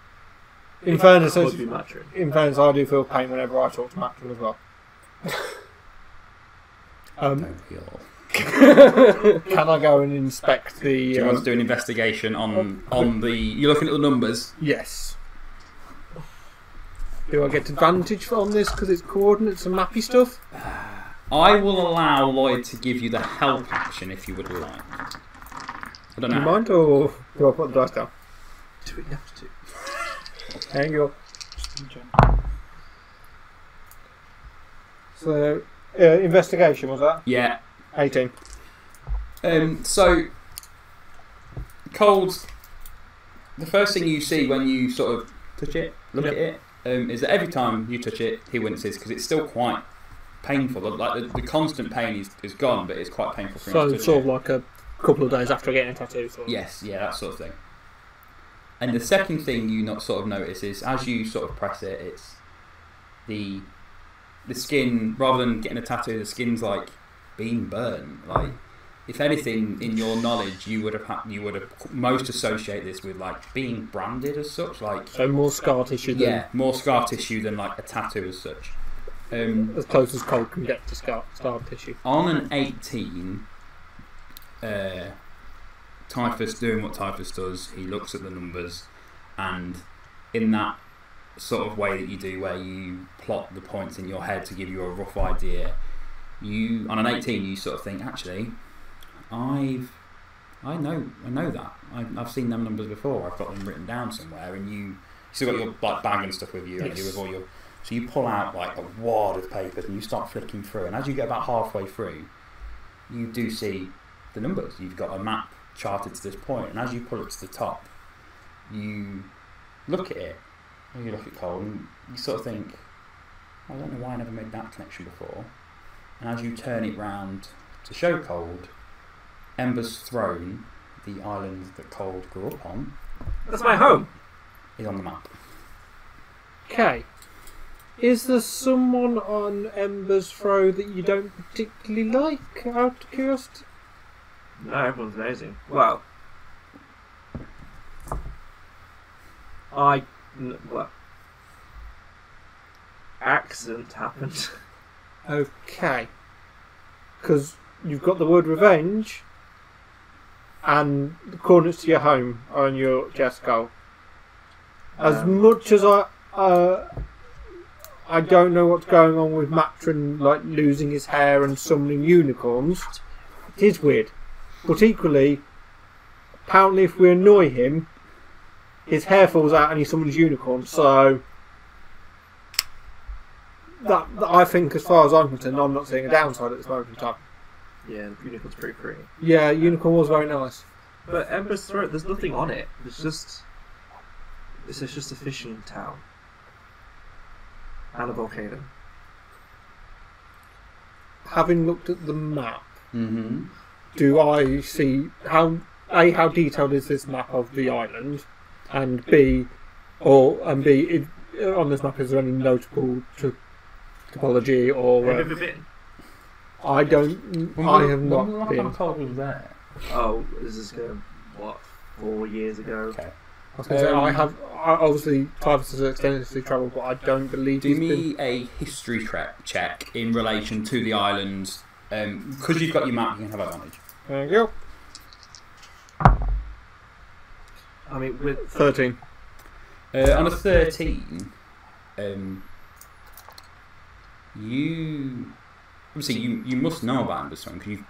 in fairness, It as- could be Matryn. in fairness, I do feel pain whenever I talk to Matryn as well. Um, Don't we all? can I go and inspect the. Do the? you want to Um, do an investigation on on the? You're looking at the numbers. yes. Do I get advantage on this because it's coordinates and mappy stuff? I will allow Lloyd to give you the help action if you would like. I don't Do you mind, or do I put the dice down? Do we have to? Hang on. So, uh, investigation was that? Yeah. 18. Um, so, Cauld. The first thing you see when you sort of touch it, look Yep. at it, um, is that every time you touch it, he winces because it's still quite painful. Like the, the constant pain is, is gone, but it's quite painful for him So, to touch sort it. of like a couple of days after getting a tattoo. Sort of. Yes, yeah, that sort of thing. And the second thing you not sort of notice is as you sort of press it, it's the the skin rather than getting a tattoo, the skin's like being burned. Like if anything, in your knowledge, you would have had, you would have most associate this with like being branded as such, like So more scar tissue than yeah, more scar tissue than like a tattoo as such. Um, as close as Cauld can get to scar, scar tissue. on an 18, uh, Typhus doing what Typhus does, he looks at the numbers, and in that sort of way that you do, where you plot the points in your head to give you a rough idea, you on an 18 you sort of think, actually, I've I know I know that I've, I've seen them numbers before. I've got them written down somewhere, and you still got your like bag and stuff with you, haven't you, Yes. with all your so you pull out like a wad of papers and you start flicking through, and as you get about halfway through, you do see the numbers. You've got a map charted to this point, and as you pull it to the top, you look at it, you look at Cauld, and you sort of think, I don't know why I never made that connection before. And as you turn it round to show Cauld, Ember's Throne, the island that Cauld grew up on, That's my home. is on the map. Okay. Is there someone on Ember's Throne that you don't particularly like, out of curiosity? No, everyone's amazing. Well, I n- well, accident happened. Okay. Because you've got the word revenge, and the coordinates to your home are on your chest Cauld. As Um, much as I, uh, I don't know what's going on with Matryn, like losing his hair and summoning unicorns. It is weird, but equally, apparently, if we annoy him, his hair falls out and he summons unicorns. So that, that I think, as far as I'm concerned, I'm not seeing a downside at this moment in time. Yeah, the unicorn's pretty pretty. Yeah, unicorn was very nice. But Ember's Throne, there's nothing on it. It's just it's just a fishing town and a volcano. Having looked at the map, Mm-hmm. do I see how a how detailed is this map of the island, and b or and b it, on this map is there any notable to, topology or Have you uh, ever been? I don't I have not been. Cauld was there. Oh, this is going what four years ago. Okay. I, was gonna say, Um, I have I, obviously Typhus has extensively travelled, but I don't believe Do he's been. me a history tre- check in relation to the islands. Because you've got your map, you can have advantage. There you go. I mean, with Thirteen. Uh, on a 13, um, you obviously you, you must know about Amberstone because you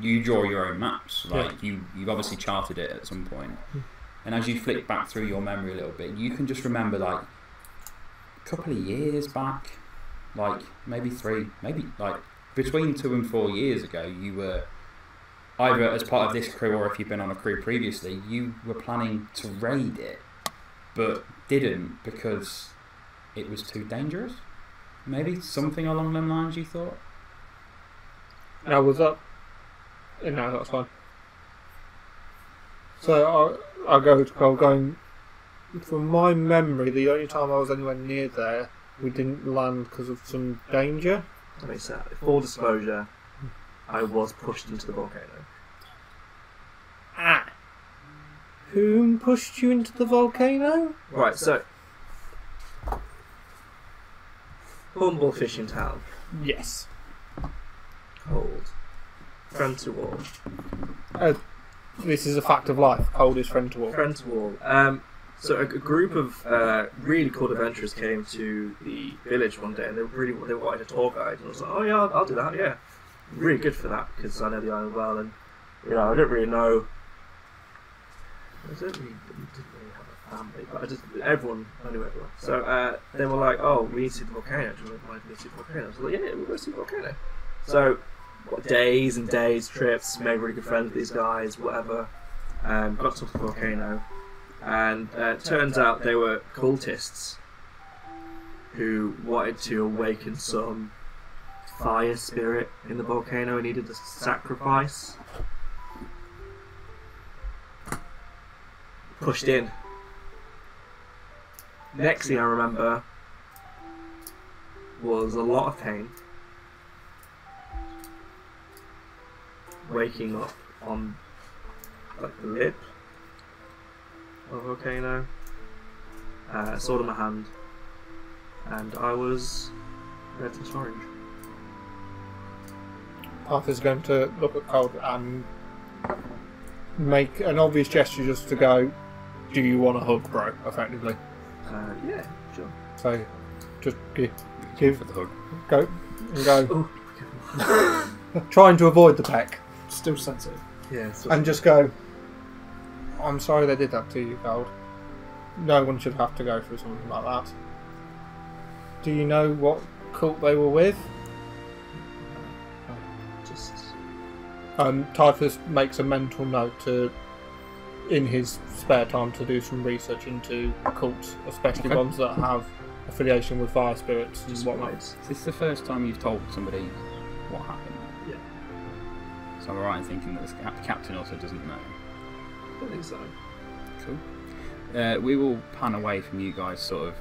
you draw your own maps. Like you you've obviously charted it at some point. point, and as you flick back through your memory a little bit, you can just remember like a couple of years back, like maybe three, maybe like between two and four years ago, you were either as part of this crew or if you've been on a crew previously, you were planning to raid it, but didn't because it was too dangerous. Maybe something along them lines. You thought. Now was that? No, that's fine. So I I go to go going. From my memory, the only time I was anywhere near there, we didn't land because of some danger. I mean, so, full disclosure, I was pushed into the volcano. Ah. Whom pushed you into the volcano? Right, so humble fishing town, Yes. Cauld, friend to wall, This is a fact of life. Oldest friend to all. friend to wall. Um, so a, a group of uh, really cool adventurers came to the village one day, and they really they wanted a tour guide. And I was like, oh yeah, I'll, I'll do that. Yeah, really good for that because I know the island well, and you know I don't really know. I don't really, didn't really have a family, but I just everyone I knew everyone. So uh, they were like, oh, we need to see the volcano. Do you want to see the volcano? I was like, yeah, we'll go see the volcano. So what, days and days, trips, made really good friends with these guys, whatever. Um, got to the volcano, and uh, turns out they were cultists who wanted to awaken some fire spirit in the volcano and needed a sacrifice. Pushed in. Next thing I remember, was a lot of pain. Waking up on like the lip of a volcano, uh, sword in my hand, and I was red and orange. Arthur's going to look at Cauld and make an obvious gesture just to go, Do you want a hug, bro? Effectively. Uh, yeah, sure. So just give, Give give for the hug. go and go, Oh, trying to avoid the peck, Still sensitive. yeah. So, and just go, I'm sorry they did that to you, Cauld. No one should have to go through something like that. Do you know what cult they were with? just Um, Typhus makes a mental note to, in his spare time, to do some research into cults, especially Okay. ones that have affiliation with fire spirits and just whatnot. wait. Is this the first time you've told somebody what happened? Yeah. So I'm right in thinking that the captain also doesn't know. I don't think so. Cool. Uh, we will pan away from you guys, sort of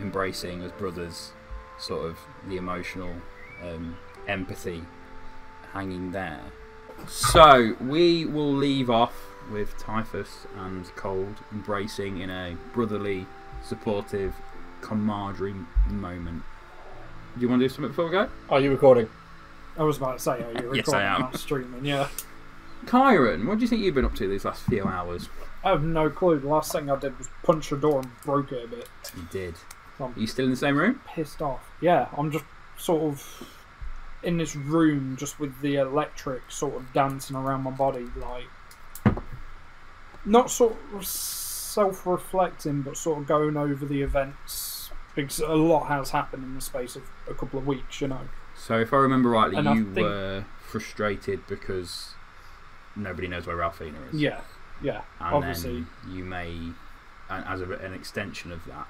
embracing as brothers, sort of the emotional um, empathy hanging there. So we will leave off with Typhus and Cauld embracing in a brotherly, supportive, camaraderie moment. Do you want to do something before we go? Are you recording? I was about to say, are you recording Yes, I am. not streaming? Yeah. Chiron, what do you think you've been up to these last few hours? I have no clue. The last thing I did was punch the door and broke it a bit. You did. Um, Are you still in the same room? Pissed off. Yeah, I'm just sort of in this room, just with the electric sort of dancing around my body, like not sort of self-reflecting, but sort of going over the events because a lot has happened in the space of a couple of weeks. You know. So, if I remember rightly, And you were frustrated because nobody knows where Ralphina is. Yeah. Yeah. And obviously. then you may, and as a, an extension of that,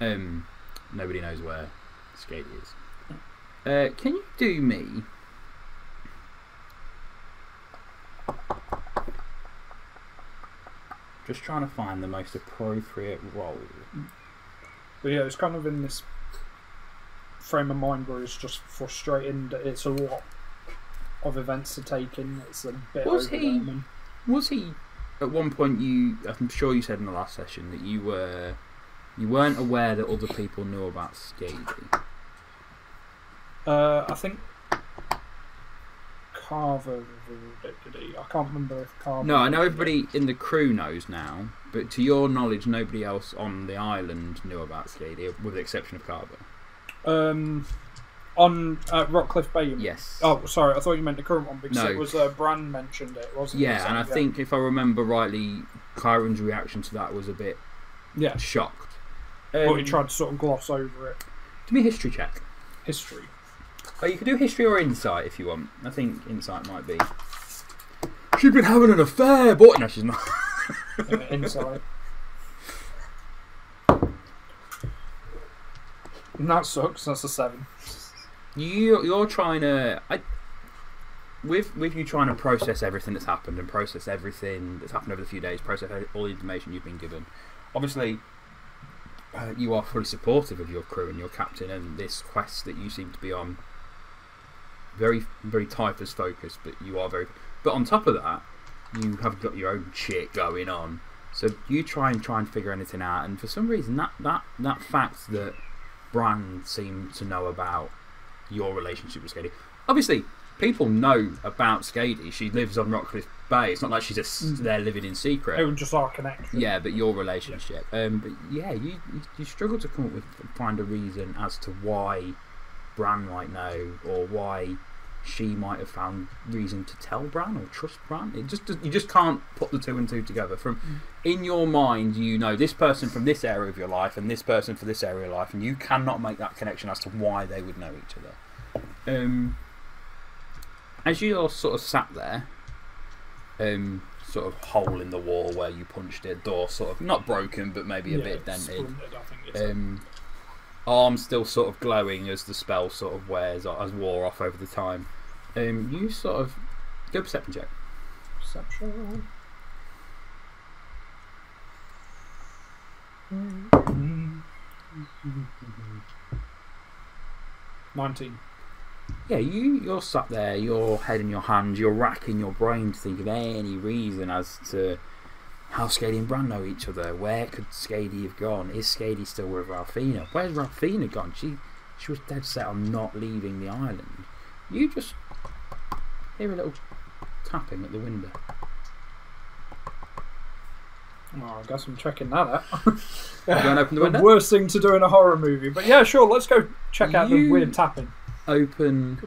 um, nobody knows where Skate is. Uh, can you do me? Just trying to find the most appropriate role. But yeah, it's kind of in this frame of mind where it's just frustrating that it's a lot of events to take in. It's a bit Was he- Was he at one point? You, I'm sure you said in the last session that you were, you weren't aware that other people knew about Skady. Uh, I think Carver. I can't remember if Carver. No, I know everybody in the crew knows now, but to your knowledge, nobody else on the island knew about Skady, with the exception of Carver. Um, on uh, Rockcliffe Bay. Yes. Oh, sorry. I thought you meant the current one because No. it was uh, Bran mentioned it, wasn't it? yeah, and I think if I remember rightly, Chiron's reaction to that was a bit yeah. shocked. But he Um, tried to sort of gloss over it. Do me a history check. History. Oh, you can do history or insight if you want. I think insight might be. She's been having an affair, boy. No, she's not. inside. And that sucks. That's a seven. You you're trying to I with with you trying to process everything that's happened and process everything that's happened over the few days, process all the information you've been given. Obviously, uh, you are fully supportive of your crew and your captain and this quest that you seem to be on. Very very typhus focused, but you are very. But on top of that, you have got your own shit going on. So you try and try and figure anything out, and for some reason, that that that fact that Bran seemed to know about your relationship with Skady. Obviously, people know about Skady. She lives on Rockcliffe Bay. It's not like she's just Mm. there living in secret. It was just our connection. Yeah, but your relationship. Um, but yeah, you, you you struggle to come up with find a reason as to why Bran might know or why she might have found reason to tell Bran or trust Bran. It just you just can't put the two and two together. From in your mind, you know this person from this area of your life and this person for this area of life, and you cannot make that connection as to why they would know each other. Um, as you're sort of sat there, um, sort of hole in the wall where you punched it, door sort of not broken but maybe a Yeah, bit dented. splintered, I think it's Um, arm still sort of glowing as the spell sort of wears as wore off over the time. Um, you sort of go perception check. perception. Nineteen. Yeah, you, you're sat there, your head in your hands, you're racking your brain to think of any reason as to how Skady and Bran know each other. Where could Skady have gone? Is Skady still with Ralphina? Where's Ralphina gone? She, she was dead set on not leaving the island. You just hear a little tapping at the window. Oh, I guess I'm checking that out. You open the the worst thing to do in a horror movie. But yeah, sure, let's go check out the weird tapping. Open.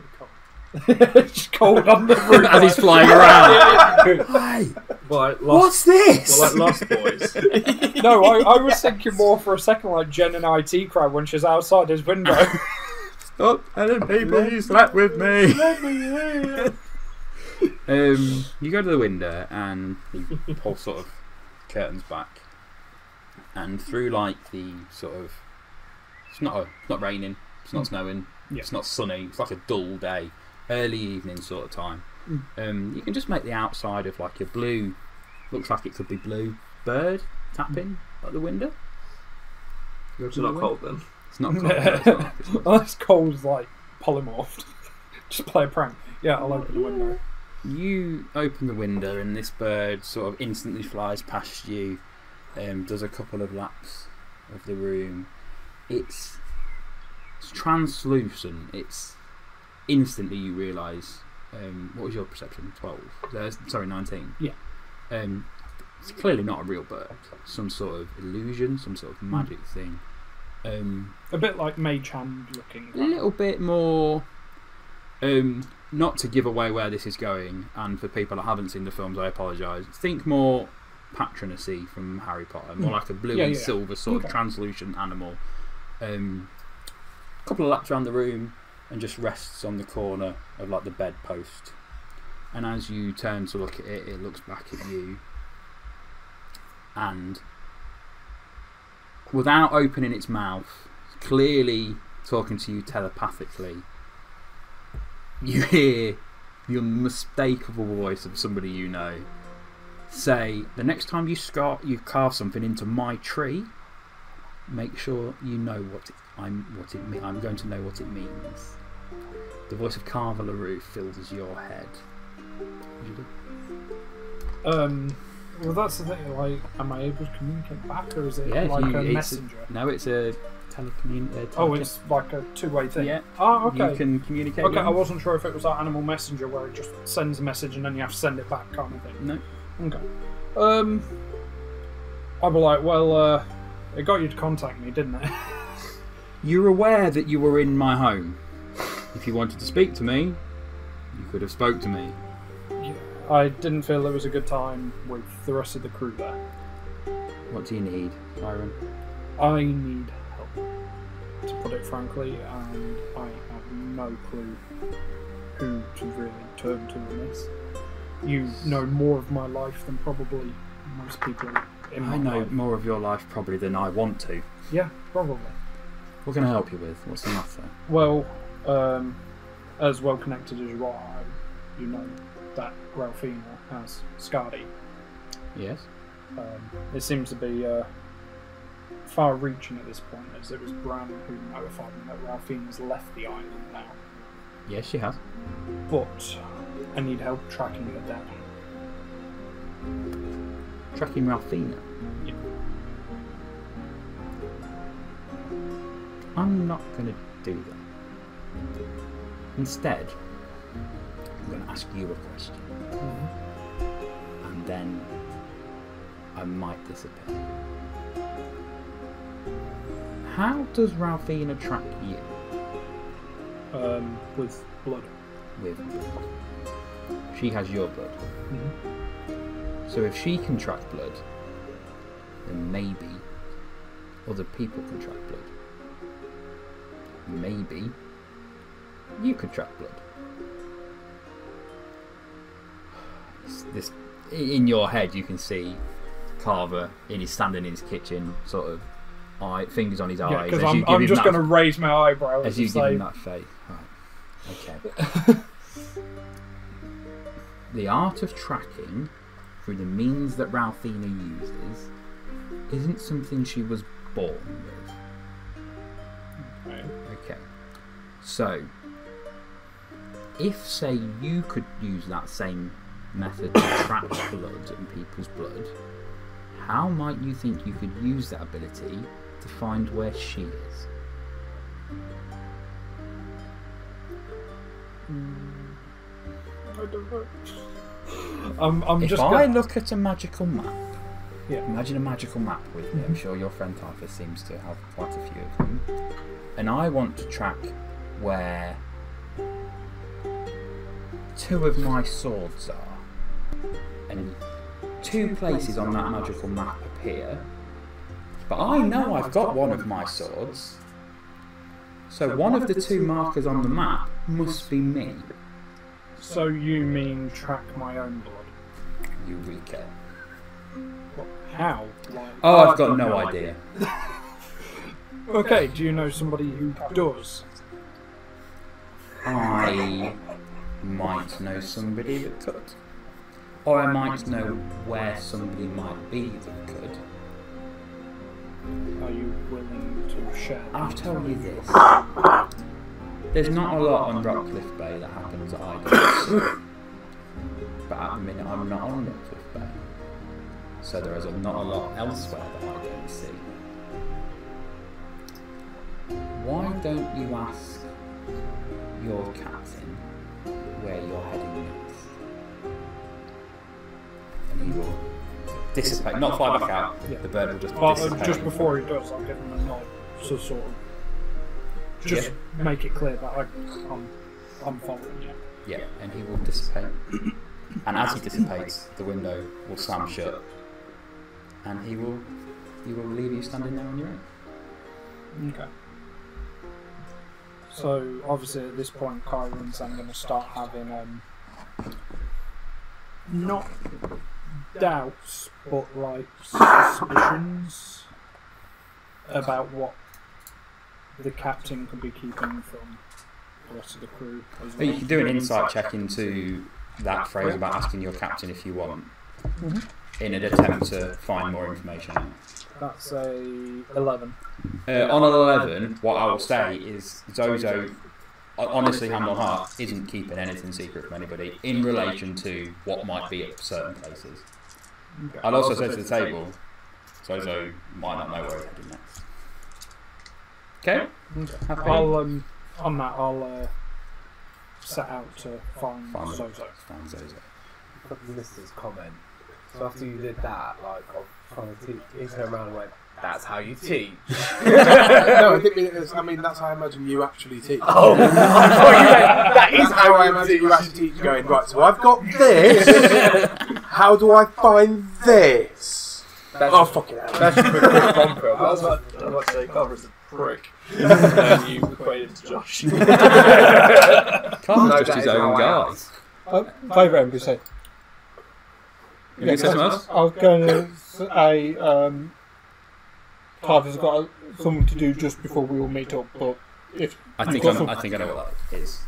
It's cold on the roof. As he's flying around. Hey, Well, like Lost, what's this? well, like Lost Boys. no, I, I was thinking more for a second like Jen and IT crowd when she's outside his window. Stop telling people you slept with me. um, you go to the window and you pull sort of curtains back, and through like the sort of it's not a, it's not raining, it's not snowing, Yeah. it's not sunny, it's like a dull day, early evening sort of time. Mm. Um, you can just make the outside of like a blue, looks like it could be blue bird tapping at the window. It's not the cold then. It's not cold. no, it's not. It's not. Unless Cauld's like polymorphed. Just play a prank. Yeah, I'll open the window. You open the window, and this bird sort of instantly flies past you. Um, does a couple of laps of the room. It's it's translucent. It's instantly you realise. Um, what was your perception? Twelve. Uh, sorry, nineteen. Yeah. Um, it's clearly not a real bird. Some sort of illusion, some sort of magic thing. Um, A bit like Mage Hand looking. a little bit more. Um, not to give away where this is going, and for people that haven't seen the films, I apologise. Think more patronacy from Harry Potter, more like a blue Yeah, and yeah. silver sort Okay. of translucent animal. Um, a couple of laps around the room, and just rests on the corner of like the bedpost. And as you turn to look at it, it looks back at you, and without opening its mouth, clearly talking to you telepathically, you hear the unmistakable voice of somebody you know say, "The next time you scar- you carve something into my tree, make sure you know what it, I'm what it I'm going to know what it means." The voice of Carver LaRue fills your head. You do? Um, well, that's the thing. Like, am I able to communicate back, or is it Yeah, like you- a messenger? No, it's a telecommun. Uh, Oh, it's like a two-way thing. yeah. Oh, okay. You can communicate. Okay, I wasn't sure if it was that animal messenger where it just sends a message and then you have to send it back, kind of thing. No. Okay. Um, I'll be like, well, uh, it got you to contact me, didn't it? You're aware that you were in my home. If you wanted to speak to me, you could have spoke to me. Yeah. I didn't feel it was a good time with the rest of the crew there. What do you need, Byron? I need help, to put it frankly, and I have no clue who to really turn to in this. You know more of my life than probably most people in my I know life. more of your life probably than I want to. Yeah, probably. What can I help you with? What's the matter? Well, um, as well connected as you are, you know that Ralphina has Skadi. Yes. Um, it seems to be uh, far reaching at this point, as it was Bran who notified me that Ralphina's left the island now. Yes, she has. But I need help tracking her down. Tracking Ralphina. Yeah. I'm not going to do that. Instead, I'm going to ask you a question. And then I might disappear. How does Ralphine track you Um, with blood. with blood? She has your blood. So if she can track blood, then maybe other people can track blood. Maybe you could track blood. This, this in your head, you can see Carver in his standing in his kitchen, sort of eye, fingers on his Yeah, eyes. because I'm, I'm just going to raise my eyebrows as you give say, him that face. Right. Okay. the art of tracking through the means that Ralphina uses isn't something she was born with. Okay. Okay. So, if, say, you could use that same method to track blood in people's blood, how might you think you could use that ability to find where she is? I don't know. I'm, I'm If just. I gonna- look at a magical map, Yeah. imagine a magical map with me. I'm mm-hmm. sure your friend Typhus seems to have quite a few of them. And I want to track where two of my swords are. And two places on that magical map appear. But I know I've got one of my swords. So one of the two markers on the map must be me. So you mean track my own blood? Eureka. How? Like, Oh, I've got no idea. okay, do you know somebody who does? I might know somebody that could. Or I might know where somebody might be that could. Are you willing to share? I'll tell you this. There's not a lot on Rockcliffe Bay that happens at Idles. but at the minute I'm not on Rockcliffe Bay. So there is a, not a lot elsewhere that I don't see. Why don't you ask your captain where you're heading next? And he will dissipate, not fly back out. Yeah. The bird will just But uh, dissipate. just before he does, I'll give him a nod to sort of just make it clear that I, I'm, I'm following you. Yeah, and he will dissipate. and as he dissipates, the window will slam shut, and he will he will leave you standing there on your own. Okay. So obviously at this point, Chiron's then going to start having um, not doubts, but like suspicions about what the captain could be keeping from the rest of the crew as But you well. can do an insight check into that phrase about asking your captain if you want, Mhm. In an attempt to find more information. out. That's a eleven. Uh, on an 11, what I will say is Zho-Zho, honestly, hand on heart, isn't keeping anything secret from anybody in relation to what might be at certain places. Okay. I'd also say to the table, Zho-Zho might not know where he's heading next. Okay? Happy? I'll um, on that I'll uh, set out to find Find Zho-Zho. Find Zho-Zho. Fucking missed his comment. So after you did that, like, I'm trying to teach, he turned around and went, that's how you teach. no, I didn't mean it as, I mean, that's how I imagine you actually teach. Oh, I thought you meant, that is That's how I imagine you actually teach going, right, so I've got this. How do I find this? That's, Oh, fucking hell. that's just a quick bumper. I was about, I was about to say Carver's a prick. and you equated to Josh. Carmen's No, just his is own how I guy. ask. Uh, favourite NPC. You can something else? I was going to say, um, Typhus has got a, something to do just before we all meet up, but if I think Got I, some- know, I think I know what that is.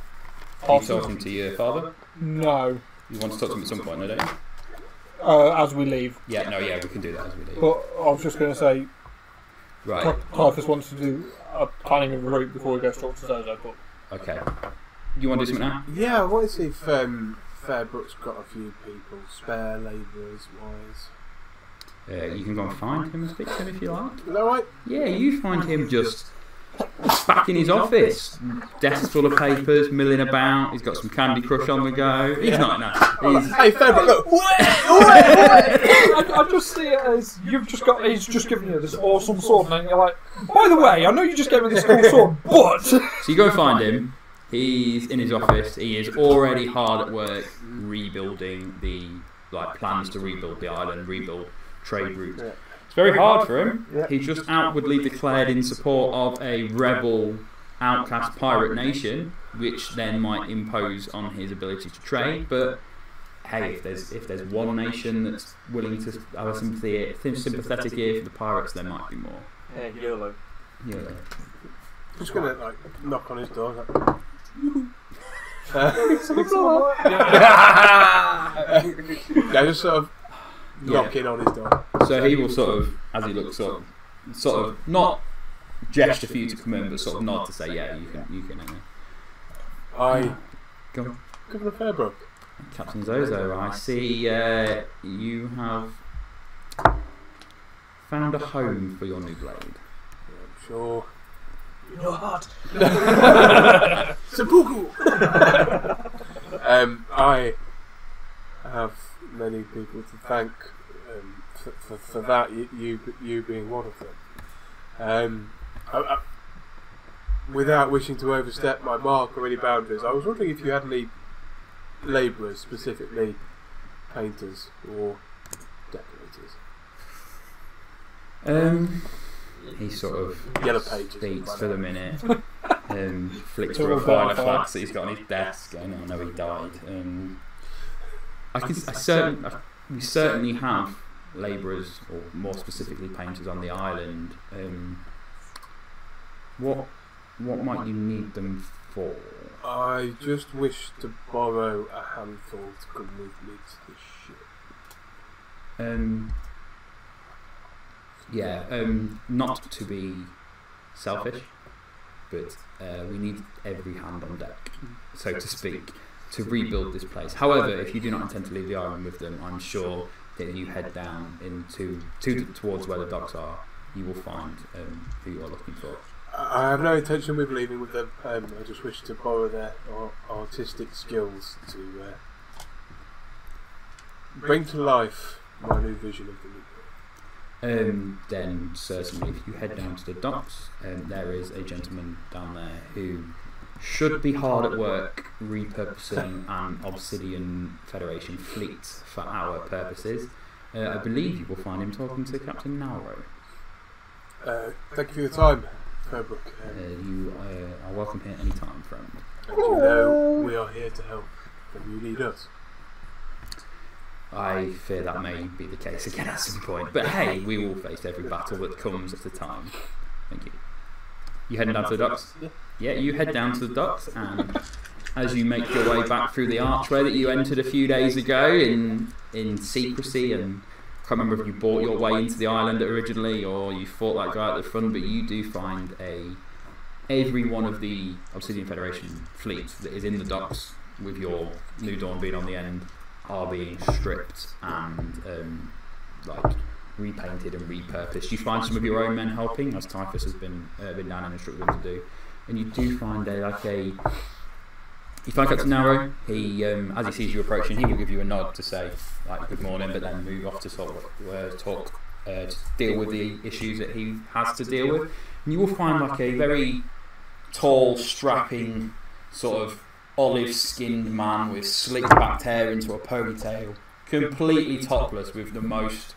Are you Awesome. talking to your father? no, You want to talk to him at some point, no, don't you? uh, as we leave. Yeah, no, yeah, we can do that as we leave. But I was just going to say, Right, Ty- Typhus wants to do a planning of the route before he goes to talk to Zho-Zho, but okay. You want to do something now? Yeah, I want if um, Fairbrook's got a few people, spare labourers wise. Uh, you can go and find him and speak to him if you like. Is that right? Yeah, you find him just back in his office, desk full of papers, milling about. He's got some Candy Crush on the go. He's not, no. He's, Hey, Fairbrook, look! I, I just see it as you've just got. He's just given you this awesome sword, and you're like, by the way, I know you just gave me this cool sword, but So you go find him. He's in his office. He is already hard at work rebuilding the like plans to rebuild the island, rebuild trade routes. Yeah. It's very hard for him. Yeah. He's just outwardly declared in support of a rebel, outcast pirate nation, which then might impose on his ability to trade. But hey, if there's if there's one nation that's willing to have a sympathy, sympathetic ear for the pirates, there might be more. Yeah, YOLO. Yeah. Just gonna like knock on his door. Like, yeah, just sort of knock in on his door. So he will sort of, as he looks sort of, sort of not gesture for you to come in, but sort of nod to say, yeah, you can, you can. enter. I, Go on. Governor Fairbrook. Captain Zho-Zho, I see uh, you have found a home for your new blade. I'm sure. Your heart. Seppuku! um, I have many people to thank um, for, for, for that, you, you you being one of them. Um, I, I, without wishing to overstep my mark or any boundaries, I was wondering if you had any labourers, specifically painters or decorators. Um, he sort of Yellow pages. speaks for the minute, um, flicks through a all pile of about that he's got on his desk, and I know he died. Um, I can, I certain, I, we certainly have labourers, or more specifically painters, on the island. Um, what, what might you need them for? I just wish to borrow a handful to come with me to the ship. Um, yeah, um, not to be selfish, but uh, we need every hand on deck, so to speak, to rebuild this place. However, if you do not intend to leave the island with them, I'm sure that you head down into to, towards where the docks are, you will find um, who you are looking for. I have no intention of leaving with them. Um, I just wish to borrow their artistic skills to uh, bring to life my new vision of the new world. Um, then certainly, if you head down to the docks, um, there is a gentleman down there who should be hard at work repurposing an Obsidian Federation fleet for our purposes. Uh, I believe you will find him talking to Captain Nauro. Uh, thank you for your time, Fairbrook. Uh, Um, you uh, are welcome here anytime, friend. and you know we are here to help when you need us. I fear that may be the case again at some point, but hey, we will face every battle that comes at a time. Thank you. You heading down to the docks? Yeah. You head down to the docks, and as you make your way back through the archway that you entered a few days ago in in secrecy, and I can't remember if you bought your way into the island originally or you fought that guy at the front, but you do find a every one of the Obsidian Federation fleet that is in the docks with your New Dawn being on the end are being stripped and um, like repainted and repurposed. You find some of your own men helping, as Typhus has been uh, been down and instructed them to do, and you do find a like a. You find Captain Narrow. He, um, as he sees you approaching, he will give you a nod to say like good morning, but then move off to sort of uh, talk uh, to deal with the issues that he has to deal with. And you will find like a very tall, strapping, sort of olive-skinned man with slicked back hair into a ponytail, completely topless, with the most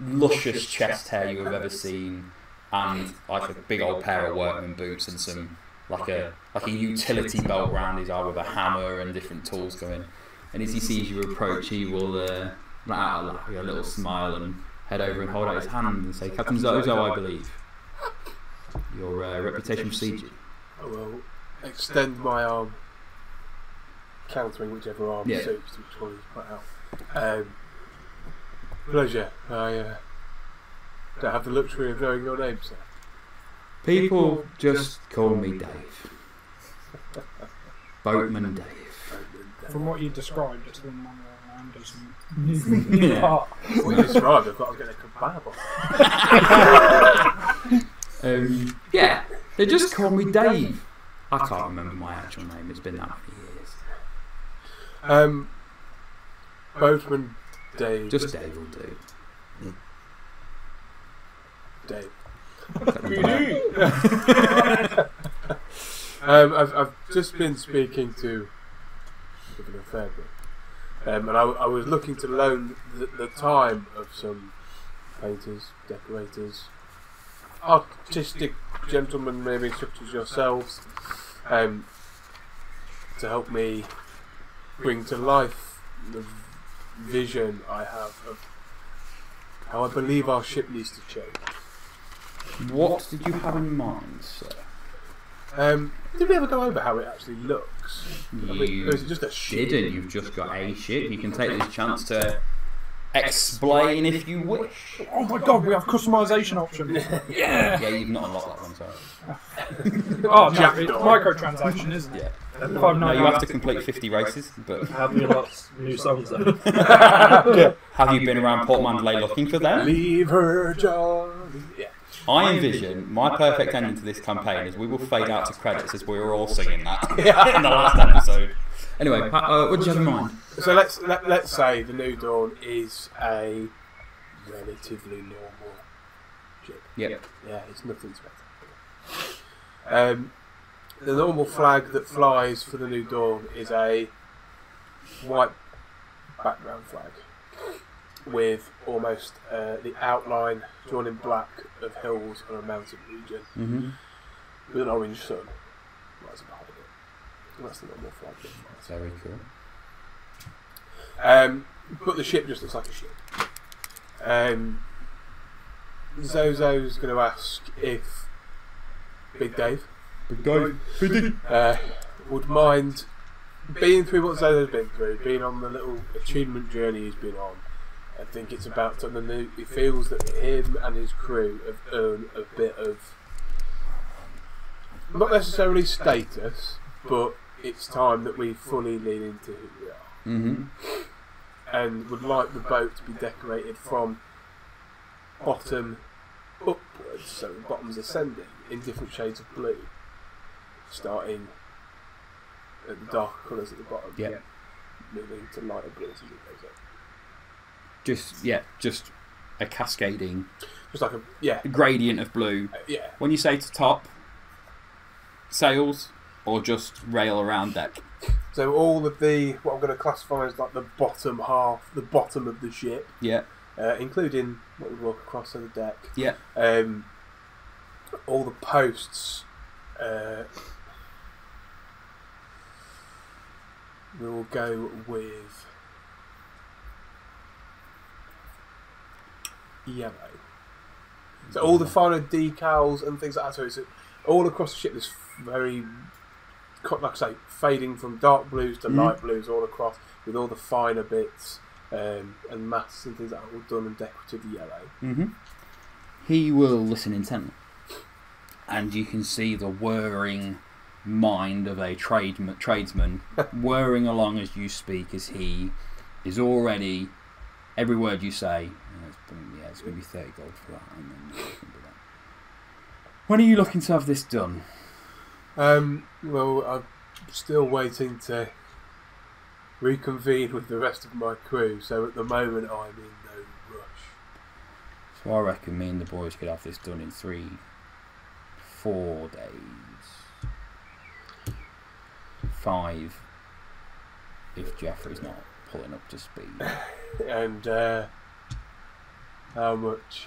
luscious chest hair you have ever seen, and like a big old pair of workman boots and some like a like a utility belt round his arm with a hammer and different tools going. And as he sees you approach, he will uh, let out a, a little smile and head over and hold out his hand and say, "Captain Zho-Zho, I believe your uh, reputation precedes you." I will extend my arm, countering whichever arm Yeah. suits which one is put out. Um, pleasure. I uh, don't have the luxury of knowing your name, sir. People just call me Dave. Boatman Dave. From what you described, it's the man around as new Yeah. part. What you described, I've got to get a kebab. Um, yeah, they just call me Dave. I can't remember my actual name. It's been that many years. Um, Boatman Dave. Just Dave will do. Dave. Dave. Um, I've, I've just been speaking to Governor Fairbrook, um, and I, I was looking to loan the, the time of some painters, decorators, artistic gentlemen, maybe such as yourselves, um, to help me bring to life the vision I have of how I believe our ship needs to change. What did you have in mind, sir? Um, did we ever go over how it actually looks? I mean, You or is it just a ship? didn't. You've just got a ship. You can take this chance to Explain if you wish. Oh my god, we have customization options. yeah. Yeah, you've not unlocked that one, sorry. Oh no, it's microtransaction, isn't it? Yeah. Five No, you have to complete 50 races, but Have you lots new songs though? have you been around Port Mandalay looking for them? Leave her, Johnny. Yeah. I envision my perfect ending to this campaign is we will fade out to credits as we were all singing that in the last episode. Anyway, uh, what do you have in mind? So let's let, let's say the New Dawn is a relatively normal ship. Yep. Yeah, it's nothing spectacular. Um, the normal flag that flies for the New Dawn is a white background flag with almost uh, the outline drawn in black of hills and a mountain region Mm-hmm. with an orange sun rising behind it. And that's the normal flag that. Very cool. Um, but the ship just looks like a ship. Um, Zho-Zho's going to ask if Big Dave Big Dave. Big uh, would mind being through what Zho-Zho's been through, being on the little achievement journey he's been on. I think it's about time and he feels that him and his crew have earned a bit of not necessarily status, but it's time that we fully lean into who we are Mm-hmm. and would like the boat to be decorated from bottom upwards, so the bottom's ascending in different shades of blue, starting at the darker colours at the bottom, Yeah. moving to lighter blues as it goes up. Just yeah, just a cascading Just like a yeah, gradient of blue. uh, yeah. When you say to top, sails or just rail around deck. So all of the what I'm going to classify as like the bottom half, the bottom of the ship, Yeah, uh, including what we walk across to the deck. yeah. Um, all the posts uh, we will go with yellow. So all the finer decals and things like that. So it's all across the ship. This very, like I say, fading from dark blues to Mhm. light blues all across, with all the finer bits um, and masts and things like that all done in decorative yellow. Mm-hmm. He will listen intently, and you can see the whirring mind of a tradesman, tradesman whirring along as you speak, as he is already every word you say. "Oh, it's gonna- Yeah, it's going to be thirty gold for that, and then it's that. When are you looking to have this done? Um, well, I'm still waiting to reconvene with the rest of my crew, so at the moment I'm in no rush. So I reckon me and the boys could have this done in three, four days, five, if Jeffrey's not pulling up to speed. And uh, how much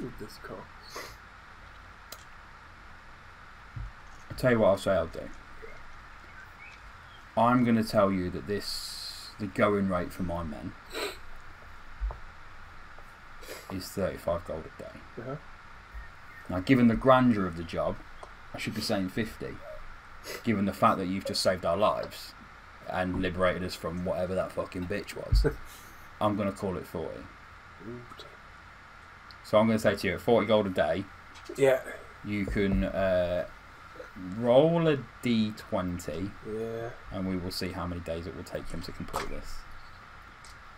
would this cost? I'll tell you what I'll say I'll do. I'm going to tell you that this, the going rate for my men, is 35 gold a day. Uh-huh. Now, given the grandeur of the job, I should be saying 50. Given the fact that you've just saved our lives and liberated us from whatever that fucking bitch was, I'm going to call it 40. So I'm going to say to you, at 40 gold a day, Yeah, you can uh, roll a d20 yeah. and we will see how many days it will take him to complete this.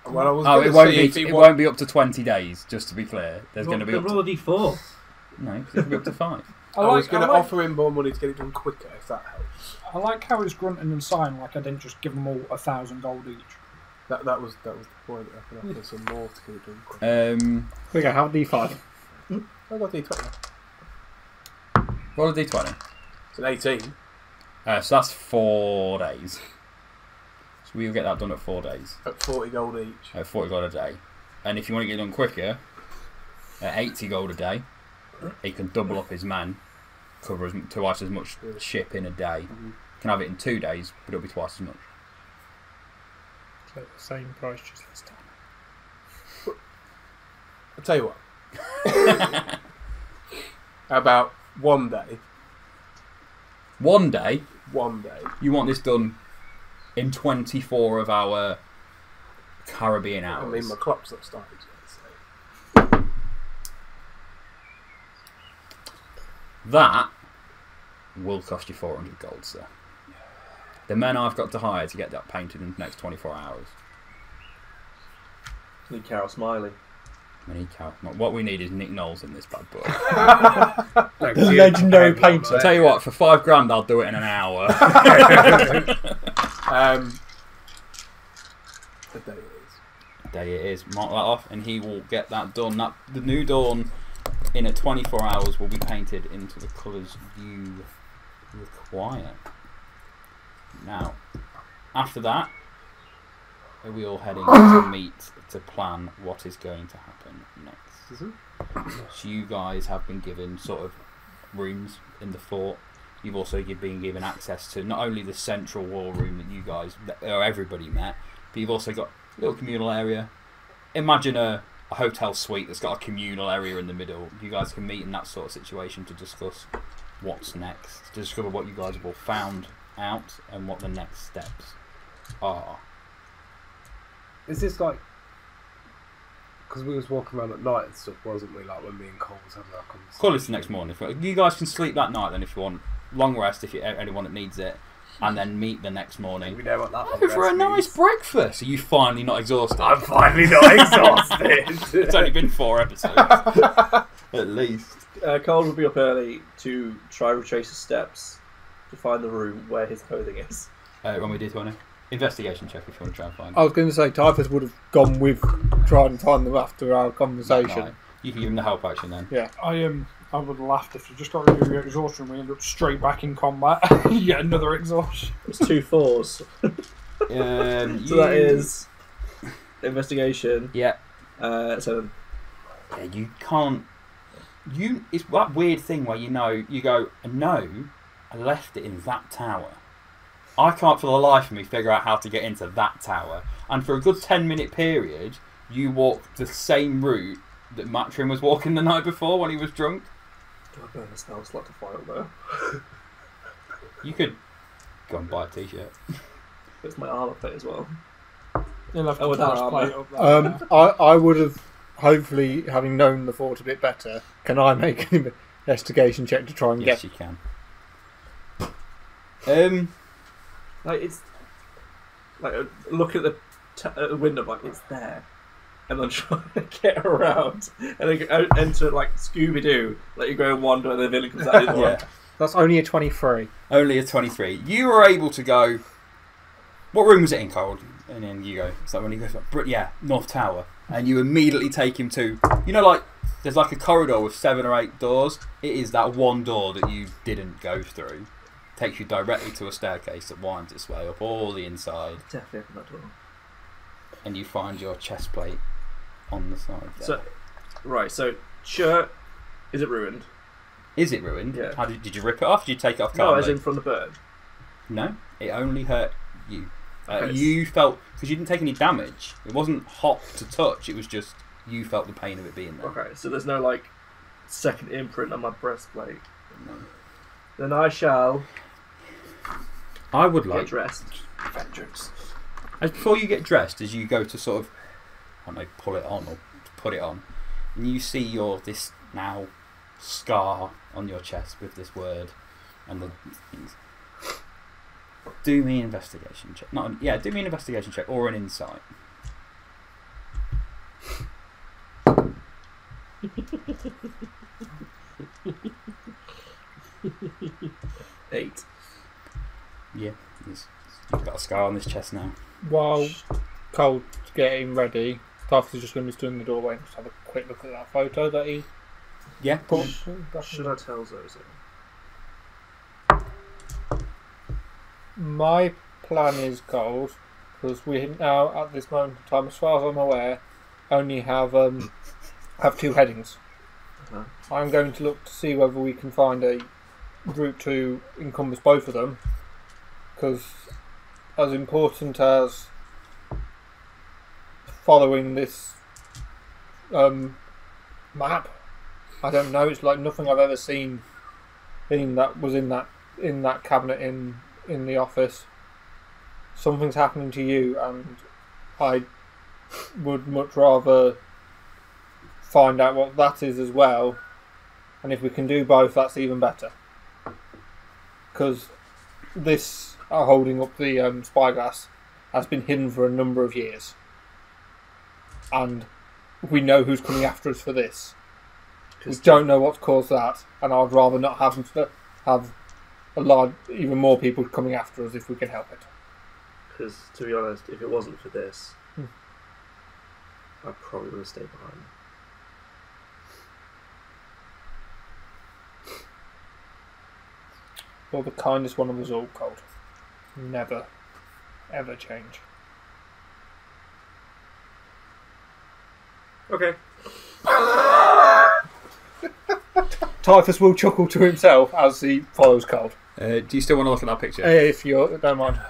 Well, I was Oh, it won't be. It won't be up to twenty days. Just to be clear, there's going to be Roll- up to, roll a d4. no, 'cause it'll be up to five. I I, was going I, to like, offer him more money to get it done quicker, if that helps. I like how he's grunting and sighing like I didn't just give them all a thousand gold each. That that was that was the point. I can offer some more to get it done quicker. Um, We go, have D5. I got D20. roll a d20. It's an 18. Uh, so that's four days. So we'll get that done at four days, At 40 gold each. at forty gold a day. And if you want to get it done quicker, at eighty gold a day, he can double up his man, cover as, twice as much ship in a day. Can have it in two days, but it'll be twice as much. So the same price just this time. I'll tell you what. How about one day? One day, One day. you want this done in 24 of our Caribbean hours. I mean, my clock's not started yet. So. That will cost you 400 gold, sir. The men I've got to hire to get that painted in the next 24 hours. Need Carol Smiley. We need Cal- What we need is Nick Knowles in this bad boy. No, The legendary painter. I tell you what, for five grand, I'll do it in an hour. Um, the day it is. Day it is. Mark that off, and he will get that done. That the new dawn in a 24 hours will be painted into the colours you require. Now, after that, are we all heading to meet to plan what is going to happen next? Mm-hmm. So you guys have been given sort of rooms in the fort. You've also gi- been given access to not only the central war room that you guys, or everybody met, but you've also got a little communal area. Imagine a, a hotel suite that's got a communal area in the middle. You guys can meet in that sort of situation to discuss what's next, to discover what you guys have all found out and what the next steps are. Is this like? Because we was walking around at night and stuff, wasn't we? Like when me and Cauld was having our conversation. Call us the next morning. You guys can sleep that night, then if you want long rest, if you anyone that needs it, and then meet the next morning. We know what that Go for a nice breakfast. Are you finally not exhausted? I'm finally not exhausted. it's only been four episodes. At least. Uh, Cauld will be up early to try and retrace his steps to find the room where his clothing is. Uh, when we did one investigation check if you want to try and find I was going to say Typhus would have gone with trying to find them after our conversation. night. You can give him the help action then. Yeah, I um, I would have laughed if you just got rid of your exhaustion. We end up straight back in combat. you get another exhaustion. It's two fours. Um, So that you- is investigation. Yeah. Uh, seven. yeah. You can't. You. It's that weird thing where you know you go no, I left it in that tower. I can't for the life of me figure out how to get into that tower. And for a good ten minute period, you walk the same route that Matryn was walking the night before when he was drunk. Do I burn a spell slot to file though? You could go and buy a t-shirt. It's my armor plate as well. You'll have to Oh, with that force plate armour. up there. Um, I, I would have, hopefully, having known the fort a bit better, can I make an investigation check to try and Yes, get. you can. Um, Like it's like uh, look at the t- at the window, like it's there, and then try to get around, and then go enter like Scooby Doo, let you go and wander, and the villain comes out. yeah. That's only a 23. Only a 23. You were able to go. What room was it in, Cauld? And then you go. So when he goes, like, yeah, North Tower. And you immediately take him to. You know, like, there's like a corridor with seven or eight doors. It is that one door that you didn't go through. Takes you directly to a staircase that winds its way up all the inside. Definitely open that door. And you find your chest plate on the side there. So, right. So shirt, is it ruined? is it ruined? Yeah. How did, did you rip it off? Did you take it off No, as in from the bird. No, it only hurt you. Uh, Okay. You felt because you didn't take any damage. It wasn't hot to touch. It was just you felt the pain of it being there. Okay, so there's no like second imprint on my breastplate. No. Then I shall I would get like dressed. vengeance. As before you get dressed, as you go to sort of, I don't know, pull it on or put it on, and you see your this now scar on your chest with this word and the things. Do me an investigation check. Not an, yeah, do me an investigation check or an insight. Eight. Yeah, he's, you've got a scar on this chest now. While Cauld's getting ready, Typhus is just going to be stood in the doorway and just have a quick look at that photo that he Yeah, put. Should I tell Zho-Zho? My plan is gold because we now at this moment in time, as far as I'm aware, only have um, have two headings. Uh-huh. I'm going to look to see whether we can find a route to encompass both of them because as important as following this um, map, I don't know. It's like nothing I've ever seen. Seen that was in that in that cabinet in in the office. Something's happening to you, and I would much rather find out what that is as well. And if we can do both, that's even better. Because this uh, holding up the um, spyglass has been hidden for a number of years. And we know who's coming after us for this. We don't know what's caused that, and I'd rather not have have a lot, even more people coming after us if we can help it. Because to be honest, if it wasn't for this, Hmm. I probably would have stayed behind. You're the kindest one of us all, Cauld. Never, ever change. Okay. Typhus will chuckle to himself as he follows Cauld. Uh, do you still want to look at that picture? If you don't mind.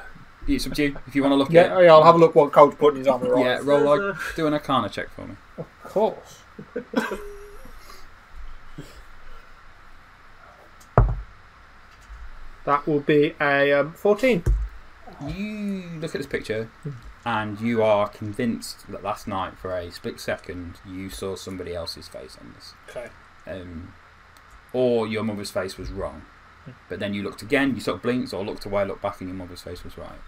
It's up to you. If you want to look Yeah, at yeah, I'll have a look what Cauld's put in his armour. it. Right. Yeah, roll There's like, do an arcana check for me. Of course. that will be a um, 14. You look at this picture and you are convinced that last night, for a split second, you saw somebody else's face on this. Okay. Um, or your mother's face was wrong. But then you looked again, you sort of blinked or looked away, looked back, and your mother's face was right.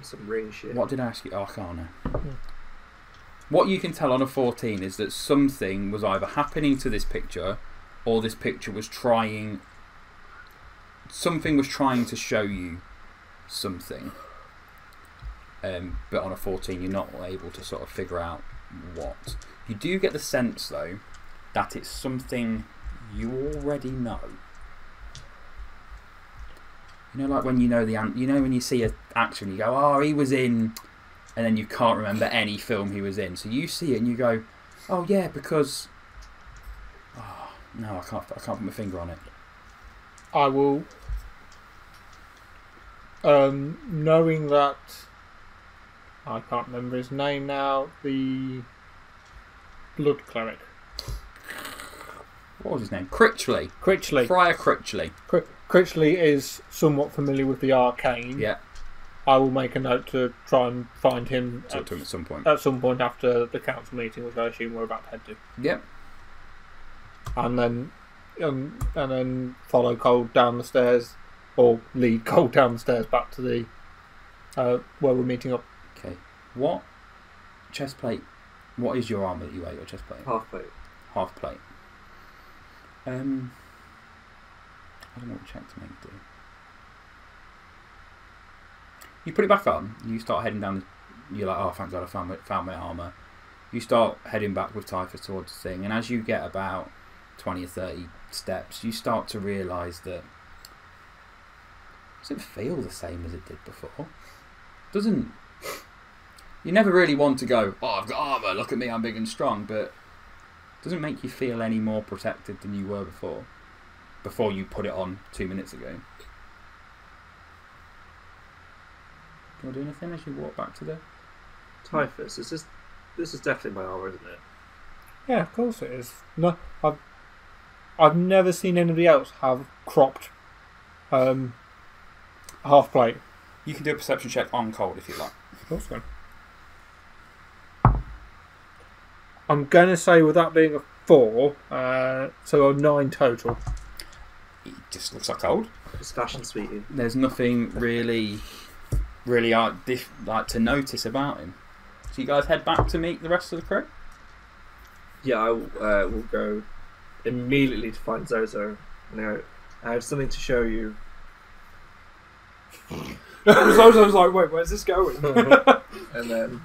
Some ring shit. What did I ask you? Arcana. What you can tell on a 14 is that something was either happening to this picture or this picture was trying. Something was trying to show you something. Um, but on a 14, you're not able to sort of figure out what. You do get the sense, though, that it's something you already know. You know, like when you know the you know when you see an actor and you go, "Oh, he was in," and then you can't remember any film he was in. So you see it and you go, "Oh yeah," because oh, no, I can't. I can't put my finger on it. I will. Um, knowing that. I can't remember his name now. The. Blood Cleric. What was his name? Critchley. Critchley. Friar Critchley. Cri- Critchley is somewhat familiar with the arcane. Yeah, I will make a note to try and find him talk at, to him at some point. at some point after the council meeting, which I assume we're about to head to. Yep. and then um, and then follow Cauld down the stairs, or lead Cauld down the stairs back to the uh, where we're meeting up. Okay. What chest plate? What is your armor that you wear? Your chest plate. Half plate. Half plate. Um, I don't know what check to make do. You put it back on. You start heading down. The, you're like, oh, thank God, I found my, found my armor. You start heading back with Typhus towards the thing, and as you get about twenty or thirty steps, you start to realise that it doesn't feel the same as it did before. Doesn't. You never really want to go. Oh, I've got armor. Look at me, I'm big and strong. But doesn't make you feel any more protected than you were before. Before you put it on two minutes ago. Do you want to do anything as you walk back to the? Typhus. Is this? This is definitely my armor, isn't it? Yeah, of course it is. No, I've I've never seen anybody else have cropped um, half plate. You can do a perception check on Cauld if you like. Of course. I'm gonna say with that being a four, uh, so a nine total. It just looks like Cauld. It's fashion sweetie. There's nothing really, really uh, diff- like to notice about him. So you guys head back to meet the rest of the crew. Yeah, I will uh, will go immediately to find Zho-Zho. You know, I have something to show you. Zho-Zho's like, wait, where's this going? And then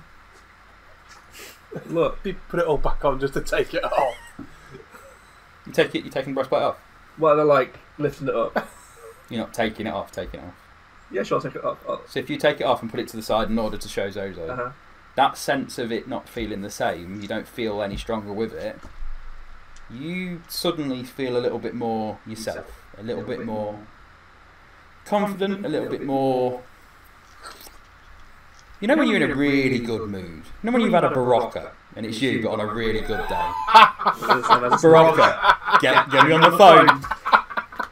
look. You put it all back on just to take it off. You take it. You're taking the breastplate off. Well, they're like lifting it up. You're not taking it off. Taking it off. Yeah, sure, I'll take it off. Oh, So if you take it off and put it to the side in order to show Zho-Zho, uh-huh. that sense of it not feeling the same, you don't feel any stronger with it. You suddenly feel a little bit more yourself, a little, bit, more confident, a little bit more. You know when you're in a really good mood. You know when you've had a Berocca and it's you, but on a really good day. Berocca, get, get me on the phone.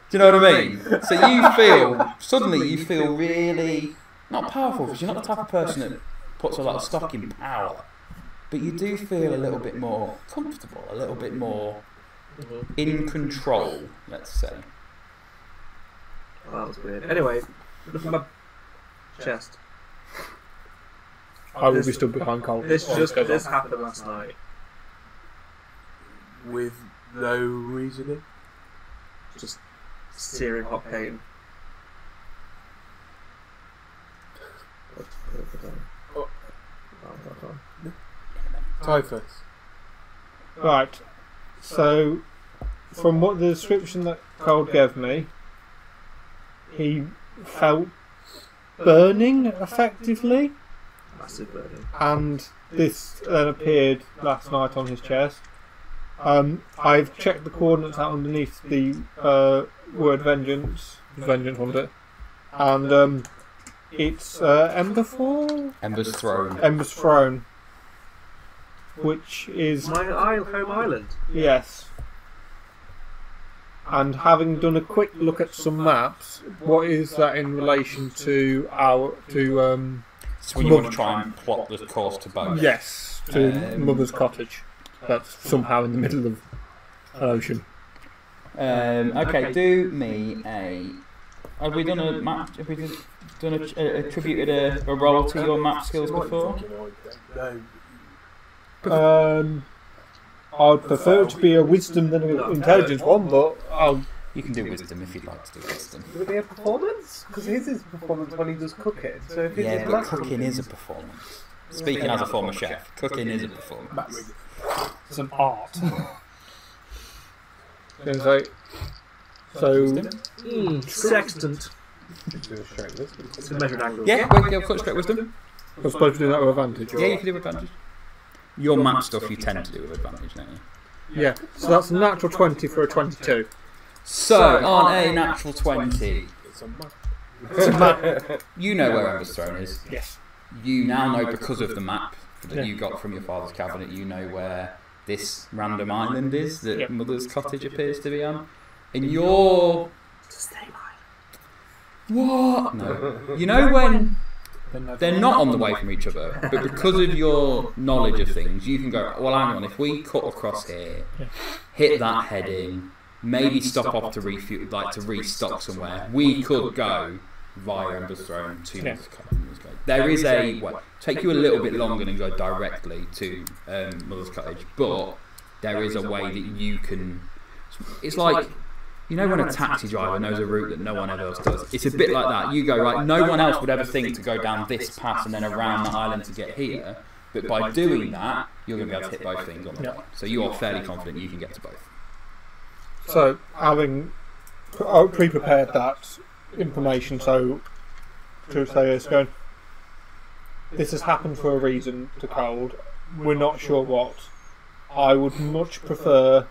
Do you know what I mean? So you feel suddenly you feel really not powerful because you're not the type of person that puts a lot of stock in power, but you do feel a little bit more comfortable, a little bit more in control, let's say. Oh, that was weird. Anyway, look at my chest. I will be This- stood behind Cauld. This Oh, just goes this happened last night. With no reasoning. Just searing hot pain. Oh. Typhus. Right. So, from what the description that Cauld gave me, he felt burning effectively, Massive burden. and this then appeared last night on his chest. Um, I've checked the coordinates out underneath the uh, word vengeance. Vengeance, wasn't it? And um, it's uh, Emberfall? Ember's Throne. Ember's Throne. Which is My isle, home island. Yes. And having done a quick look at some maps, what is that in relation to our to um So when you want to try and plot the course to both. yes to Um, Mother's cottage? That's somehow in the middle of an ocean. Um, okay, do me a. Have we done a map? Have we done done a, a, attributed a, a role to your map skills before? No. Um, I'd prefer it to be a wisdom than an intelligence one, but I'll You can do wisdom if you'd like to do wisdom. Would it be a performance? Because his is performance when he does cooking. So if his Yeah, but cooking is a performance. Speaking as a former chef, cooking is a performance. It's an art. then say so. Mm, sextant. Straight wisdom. It's a measured angle. Yeah, wait, yeah, cut straight wisdom. I'm supposed to do that with advantage. or- Yeah, you can do with advantage. Your map stuff you tend to do with advantage, don't you? Yeah. So that's a natural twenty for a twenty-two. So, on a natural 20, It's a map. It's a map. you know where Ember's Throne is. Yes. You now know because of the map that Yeah. you got from your father's cabinet, you know where this random island is that Yeah. Mother's cottage appears to be on. And you're. What? No. You know when they're not on the way from each other, but because of your knowledge of things, you can go, well, hang on, if we cut across here, hit that heading, maybe stop off to refuel, like to restock somewhere, we could go via Ember's Throne to Yeah. Mother's Cottage. There is a way, take you a little bit longer than go directly to um, Mother's Cottage, but there is a way that you can. It's like you know when a taxi driver knows a route that no one ever else does. It's a bit like that. You go right. No one else would ever think to go down this pass and then around the island to get here. But by doing that, you're going to be able to hit both things on the way. So you are fairly confident you can get to both. So, having pre- pre-prepared that information, so to say it's going, this has happened for a reason to Cauld. We're not sure what. I would much prefer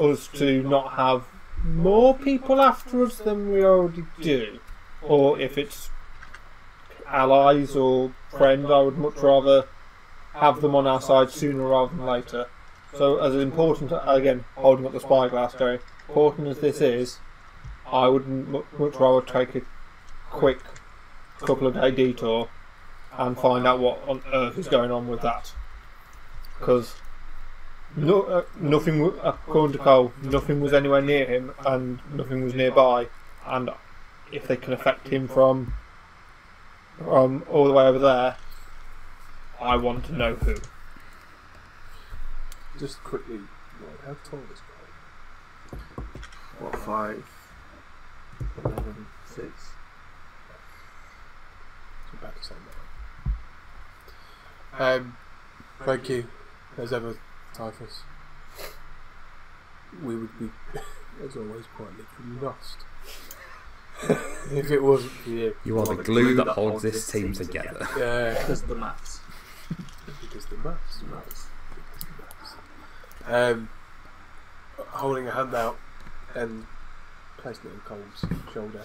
us to not have more people after us than we already do. Or if it's allies or friends, I would much rather have them on our side sooner rather than later. So, as important, again, holding up the spyglass, going, important as this is, I would much rather take a quick couple of day detour and find out what on earth is going on with that. Because no, uh, nothing, according to Cauld, nothing was anywhere near him and nothing was nearby. And if they can affect him from from all the way over there, I want to know who. Just quickly, like, how tall is Cauld? What, five? Eleven, six. It's about the same amount. Um, thank you, as ever, Typhus. We would be, as always, quite literally lost. if it wasn't for you. You are the glue that holds this team together. Yeah, Because of the maths. because the maths. Because the maths. Um, holding a hand out and placing it on Cauld's shoulder.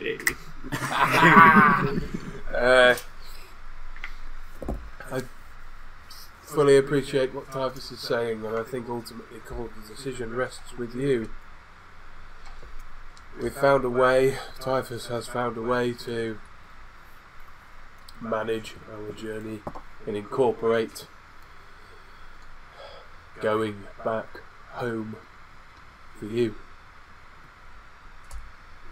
uh, I fully appreciate what Typhus is saying, and I think ultimately, Cauld, the decision rests with you. We've found a way, Typhus has found a way to manage our journey and incorporate going back home for you.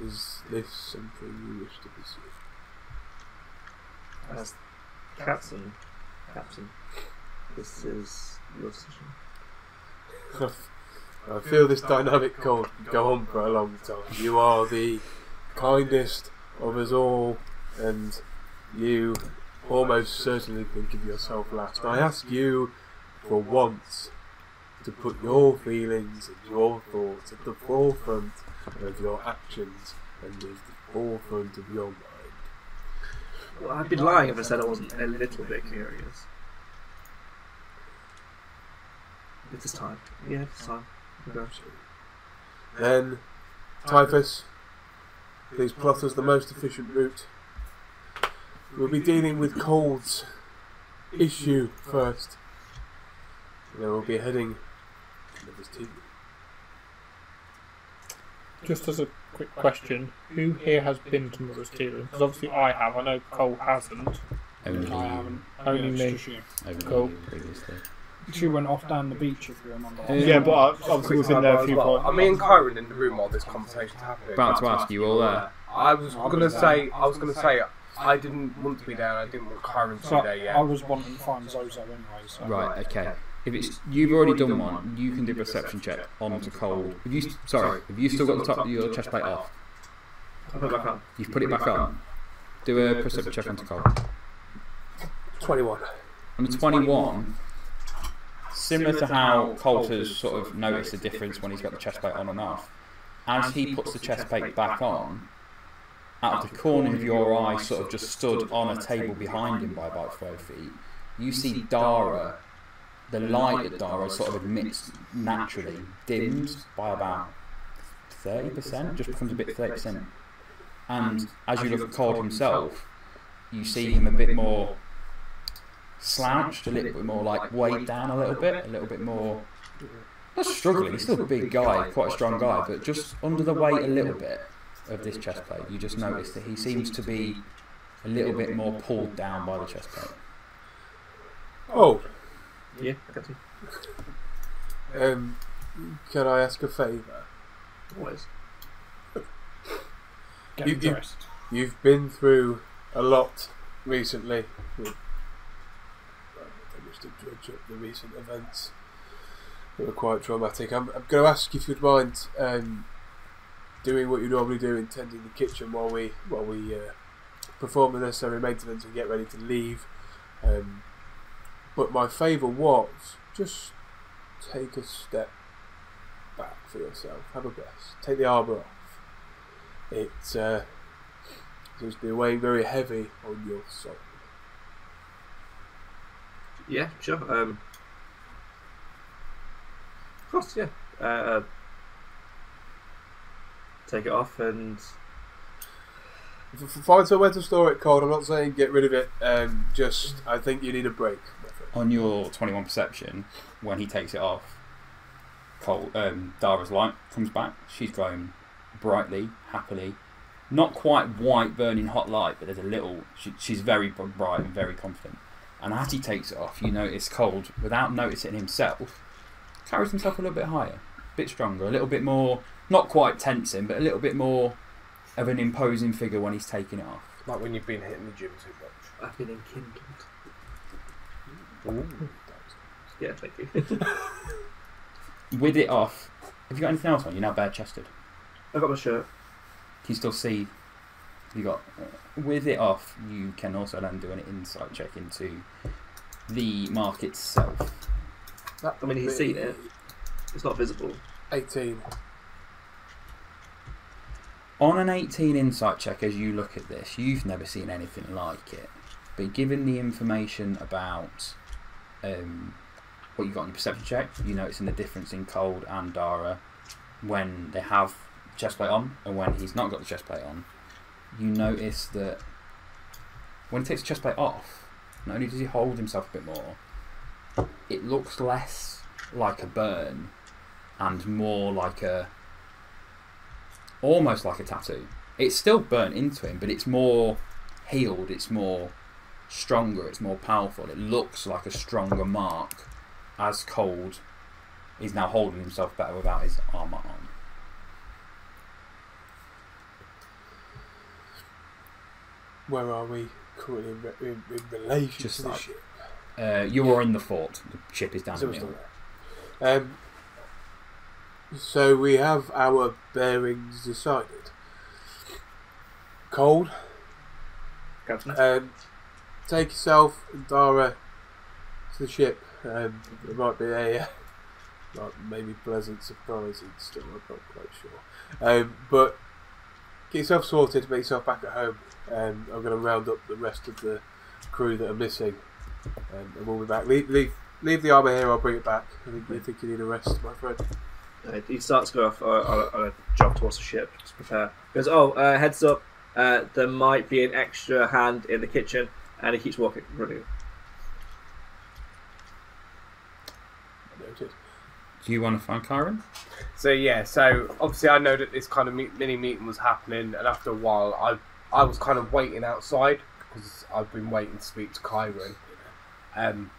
Is this something you wish to pursue? As captain, captain, this is your decision. I feel this dynamic could go on for a long time. You are the kindest of us all, and you almost certainly think of yourself last. I ask you for once to put your feelings and your thoughts at the forefront of your actions and at the forefront of your mind. Well, I'd be lying if I said I wasn't a little bit curious. It is time. Yeah, it's time. Okay. Then, Typhus, please plot us the most efficient route. We'll be dealing with Cauld's issue first. And then we'll be heading to Liver's team. Just as a quick question, who here has been to Mother's Teeling? Because obviously I have. I know Cauld hasn't. Only I haven't. Only it's me. just. Only Cool. previously. She went off down the beach, if you remember. Yeah. Yeah, but I, obviously we've been there a few well. times. I mean, Chiron in the room while this conversation's happening. About to ask you all there. I was gonna say, I was gonna say, I didn't want to be there. I didn't want Chiron to So be there I was wanting to find Zho-Zho anyway. So. Right, okay. If it's you've already done one, you can do a perception check on to Cauld. Have you sorry, have you still got the top of your chest plate off? I'll put it back on. You've put it back on. Do a perception check on to Cauld. 21. On the twenty-one, similar to how Cauld has sort of noticed the difference when he's got the chest plate on and off. As he puts the chest plate back on, out of the corner of your eye, sort of just stood on a table behind him by about five feet, you see Dara. The light at Dara sort of emits naturally, dimmed by about thirty percent, just becomes a bit thirty percent. And as you look at Cauld himself, you see him a bit more slouched, a little bit more like weighed down a little bit, a little bit more. Not struggling, he's still a big guy, quite a strong guy, but just under the weight a little bit of this chest plate, you just notice that he seems to be a little bit more pulled down by the chest plate. Oh, Yeah, I got you. um, can I ask a favour? Always. Get you, you, You've been through a lot recently. With, I don't wish to dredge up the recent events. that were quite traumatic. I'm, I'm going to ask if you'd mind um, doing what you normally do in tending the kitchen while we while we uh, perform the necessary maintenance and get ready to leave. Um, but my favour was just take a step back for yourself. Have a rest. Take the armour off. It uh, seems to be weighing very heavy on your soul. Yeah, sure. Um, of course, yeah. Uh, uh, take it off and F- f- Find somewhere to store it, Cauld. I'm not saying get rid of it. Um, just, I think you need a break. On your 21 perception, when he takes it off, Cauld, um, Dara's light comes back. She's glowing brightly, happily. Not quite white, burning hot light, but there's a little. She, she's very bright and very confident. And as he takes it off, you notice it's Cauld, without noticing himself, carries himself a little bit higher, a bit stronger, a little bit more. Not quite tensing, but a little bit more of an imposing figure when he's taking it off. Like when you've been hitting the gym too much. I've been enkindled. Yeah, thank you. With it off, have you got anything else on? You're now bare chested. I've got my shirt. Can you still see? You got with it off. You can also then do an insight check into the mark itself. That I mean, he's bit- seen it. It's not visible. 18. On an 18 insight check, as you look at this, you've never seen anything like it. But given the information about um, what you got on your perception check, you noticing the difference in Cauld and Dara when they have chest plate on and when he's not got the chest plate on. You notice that when he takes the chest plate off, not only does he hold himself a bit more, it looks less like a burn and more like a almost like a tattoo. It's still burnt into him, but it's more healed. It's more stronger, it's more powerful, it looks like a stronger mark as Cauld is now holding himself better without his armour on. Where are we currently in, re- in, in relation Just to the like- ship? Uh, you are in the fort, the ship is down So the we're middle. still there. Um, so we have our bearings decided. Cauld, Captain. um, take yourself and Dara to the ship. Um, it might be a uh, like maybe pleasant surprise and still I'm not quite sure. Um, but get yourself sorted, make yourself back at home. Um, I'm going to round up the rest of the crew that are missing, um, and we'll be back. Leave, leave, leave the armour here. I'll bring it back. I think, I think you need a rest, my friend. Uh, he starts to go off uh, on, a, on a jog towards the ship to prepare. He goes, oh, uh, heads up. Uh, there might be an extra hand in the kitchen, and he keeps walking, running. Noted. Do you want to find Chiron? So yeah, so obviously I know that this kind of mini meeting was happening, and after a while, I I was kind of waiting outside because I've been waiting to speak to Chiron. Um,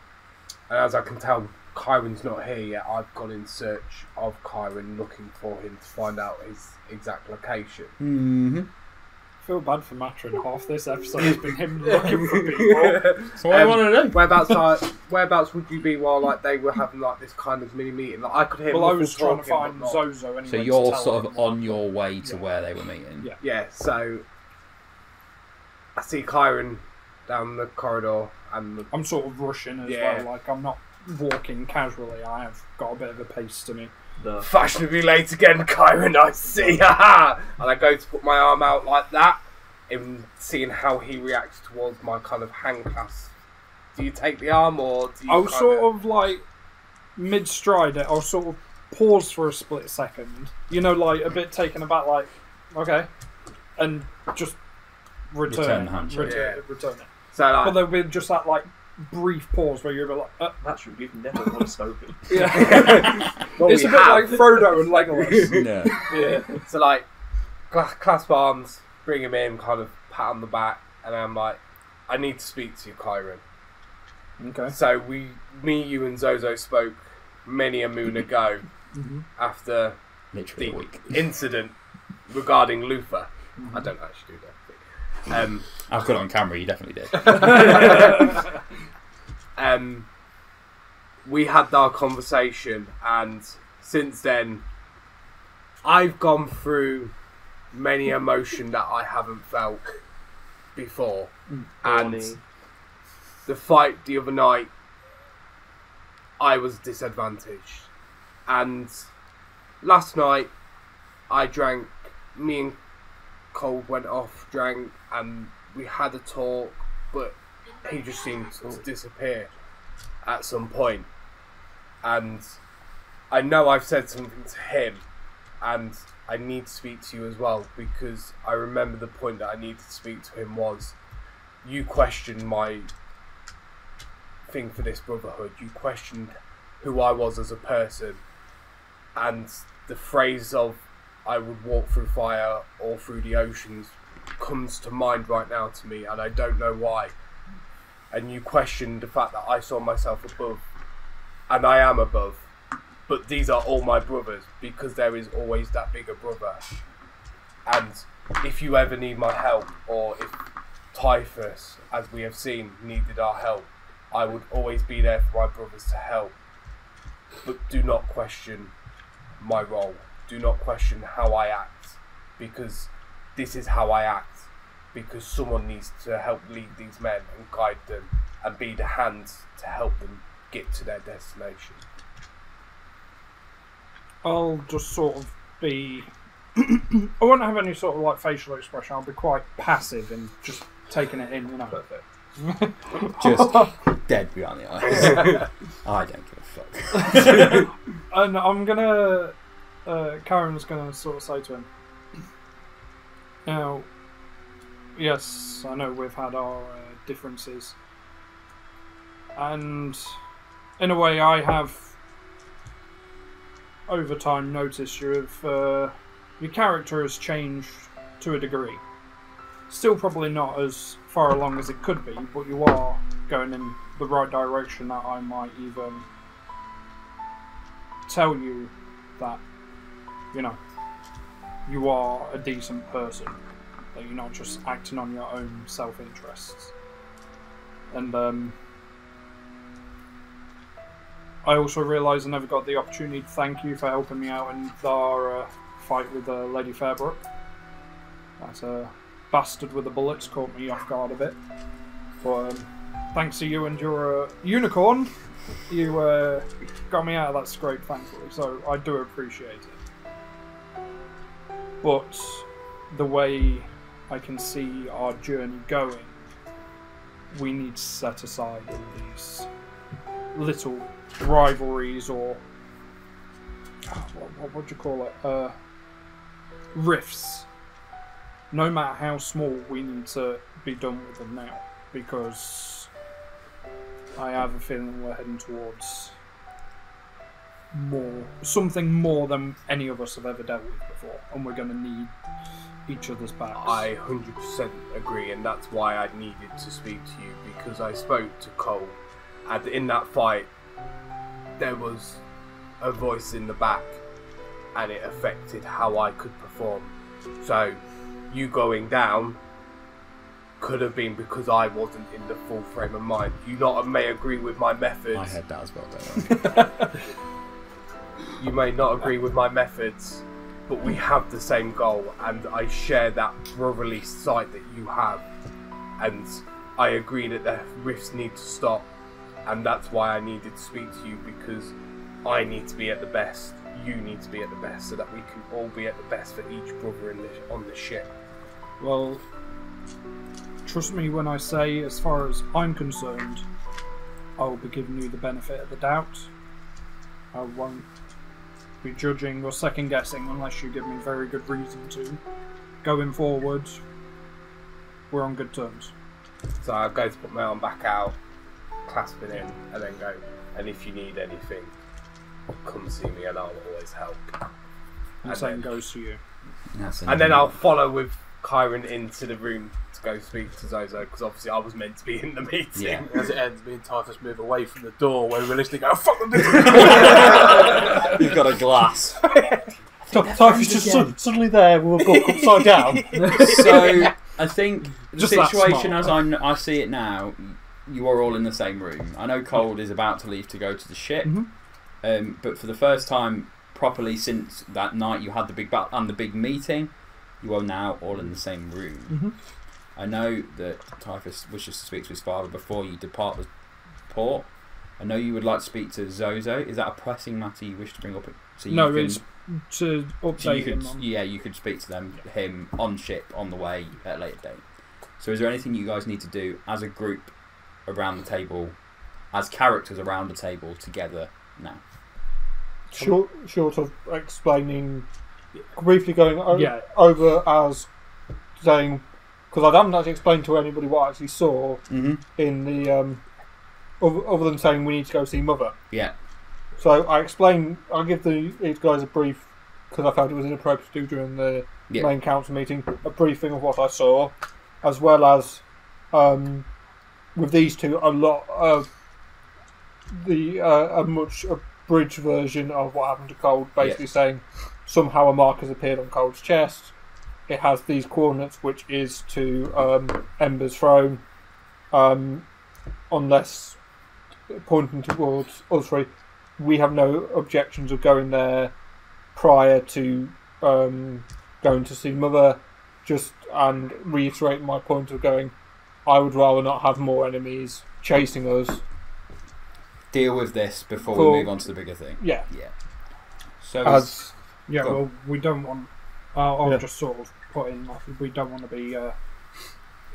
and as I can tell, Chiron's not here yet. I've gone in search of Chiron, looking for him to find out his exact location. Mm-hmm. I feel bad for Matryn. Half this episode has been him looking for people. So what Um, I want to do? Whereabouts are, whereabouts would you be while like they were having like this kind of mini meeting? Like I could hear. Well, I was trying to find Zho-Zho anyway. So you're tell sort of him. on your way to Yeah. where they were meeting. Yeah. Yeah, so I see Chiron down the corridor and the, I'm sort of rushing as Yeah. well. Like I'm not walking casually. I have got a bit of a pace to me. The fashionably late again, Chiron. I see. And I go to put my arm out like that, in seeing how he reacts towards my kind of hand clasp. Do you take the arm or do you? I'll sort of like mid stride it. I'll sort of pause for a split second. You know, like a bit taken aback, like okay, and just return, Return it, the handshake. return, return it. So But like, there'll be just that like brief pause where you're a bit like, uh, that's true. You've never once spoken. yeah. what it's a bit have- like Frodo and Legolas. No. yeah. So like, clasp arms, bring him in, kind of pat on the back, and I'm like, I need to speak to you, Chiron. Okay. So we, me, you, and Zho-Zho spoke many a moon ago Mhm. after Literally the week. incident regarding Luther. I don't actually do that. Um, I've got it on camera. You definitely did. um, we had our conversation, and since then, I've gone through many emotion that I haven't felt before, and the fight the other night, I was disadvantaged, and last night, I drank. Me and Cauld went off, drank, and we had a talk, but he just seemed to disappear at some point. And I know I've said something to him, and I need to speak to you as well because I remember the point that I needed to speak to him was you questioned my thing for this brotherhood. You questioned who I was as a person, and the phrase of I would walk through fire or through the oceans comes to mind right now to me, and I don't know why. And you questioned the fact that I saw myself above, and I am above, but these are all my brothers because there is always that bigger brother. And if you ever need my help, or if Typhus, as we have seen, needed our help, I would always be there for my brothers to help. But do not question my role. Do not question how I act, because this is how I act. Because someone needs to help lead these men and guide them and be the hands to help them get to their destination. I'll just sort of be. I won't have any sort of like facial expression. I'll be quite passive and just taking it in, you know. Perfect. Just dead behind the eyes. I don't give a fuck. And I'm gonna. Uh, Chiron's gonna sort of say to him. Now, yes, I know we've had our uh, differences, and in a way, I have over time noticed you have uh, your character has changed to a degree. Still, probably not as far along as it could be, but you are going in the right direction that I might even tell you that, you know, you are a decent person. That you're not just acting on your own self interests. And, um, I also realise I never got the opportunity to thank you for helping me out in our uh, fight with uh, Lady Fairbrook. That uh, bastard with the bullets caught me off guard a bit. But um, thanks to you and your uh, unicorn, you uh, got me out of that scrape, thankfully. So I do appreciate it. But the way I can see our journey going, we need to set aside all these little rivalries or what, what would you call it? Uh, rifts. No matter how small, we need to be done with them now because I have a feeling we're heading towards more something more than any of us have ever dealt with before, and we're going to need each other's backs. I 100% agree, and that's why I needed to speak to you because I spoke to Cauld, and in that fight, there was a voice in the back, and it affected how I could perform. So, you going down could have been because I wasn't in the full frame of mind. You lot may agree with my methods. I heard that as well, don't worry. you may not agree with my methods, but we have the same goal, and I share that brotherly sight that you have. And I agree that the rifts need to stop, and that's why I needed to speak to you because I need to be at the best. You need to be at the best, so that we can all be at the best for each brother in the, on the ship. Well, trust me when I say, as far as I'm concerned, I will be giving you the benefit of the doubt. I won't be judging or second guessing unless you give me very good reason to. Going forward, we're on good terms. So I go to put my arm back out, clasp it in, and then go. And if you need anything, come see me, and I'll always help. And the same then- goes to you. And then I'll follow with Chiron into the room to go speak to Zho-Zho because obviously I was meant to be in the meeting. Yeah. As it ends, me and Typhus move away from the door where we're listening. Go, fuck them! You've got a glass. Typhus just sud- suddenly there with a book upside down. so I think the Just that situation smart. as I, kn- I see it now, you are all in the same room. I know Cauld is about to leave to go to the ship, Mhm. um, but for the first time properly since that night you had the big battle and the big meeting, you are now all in the same room. I know that Typhus wishes to speak to his father before you depart the port. I know you would like to speak to Zho-Zho. Is that a pressing matter you wish to bring up? So you no, can- it's to update so you could, him on. yeah, you could speak to them, him on ship on the way at a later date. So, is there anything you guys need to do as a group around the table, as characters around the table together now? short, short of explaining, briefly going o- Yeah. over as saying, because I haven't actually explained to anybody what I actually saw Mm-hmm. in the, um, other, other than saying we need to go see Mother. Yeah. So I explain, I give the, these guys a brief, because I felt it was inappropriate to do during the Yeah. main council meeting, a briefing of what I saw, as well as um, with these two, a lot of the uh, a much abridged version of what happened to Cauld, basically saying somehow a mark has appeared on Cauld's chest. It has these coordinates, which is to um, Ember's throne, um, unless pointing towards us three. We have no objections of going there prior to um, going to see Mother. Just and reiterate my point of going. I would rather not have more enemies chasing us. Deal with this before Cool. we move on to the bigger thing. Yeah, Yeah. So, as Yeah, well, we don't want. I'll, I'll Yeah. just sort of put in like we don't want to be uh,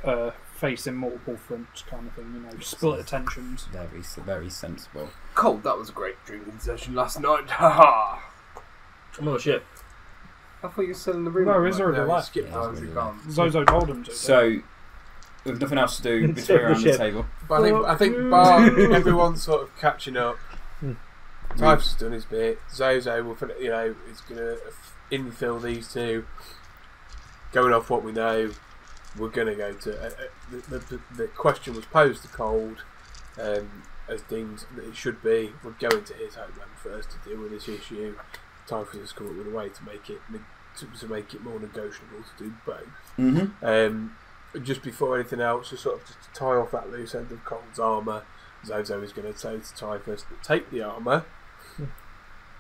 uh, facing multiple fronts, kind of thing. You know, split attentions. very, very sensible. Cauld, that was a great drinking session last night. Haha. I'm on the ship. I thought you were still in the room. No, is there a No, delay? skip Yeah, Oh, it's is it really gone? Zho-Zho told him to. So, with nothing else to do, It's between the around the ship. table. But I think, I think bar, everyone's sort of catching up. Hmm. Typhus has done his bit. Zho-Zho will, you know, is going to infill these two. Going off what we know, we're going to go to. Uh, uh, the, the, the question was posed to Cauld, um, as deemed that it should be. We're going to his homeland first to deal with this issue. Typhus has come up with a way to make it to, to make it more negotiable to do both. Mm-hmm. Um, just before anything else, just sort of just to tie off that loose end of Cauld's armour, Zho-Zho is going to say to Typhus, take the armour.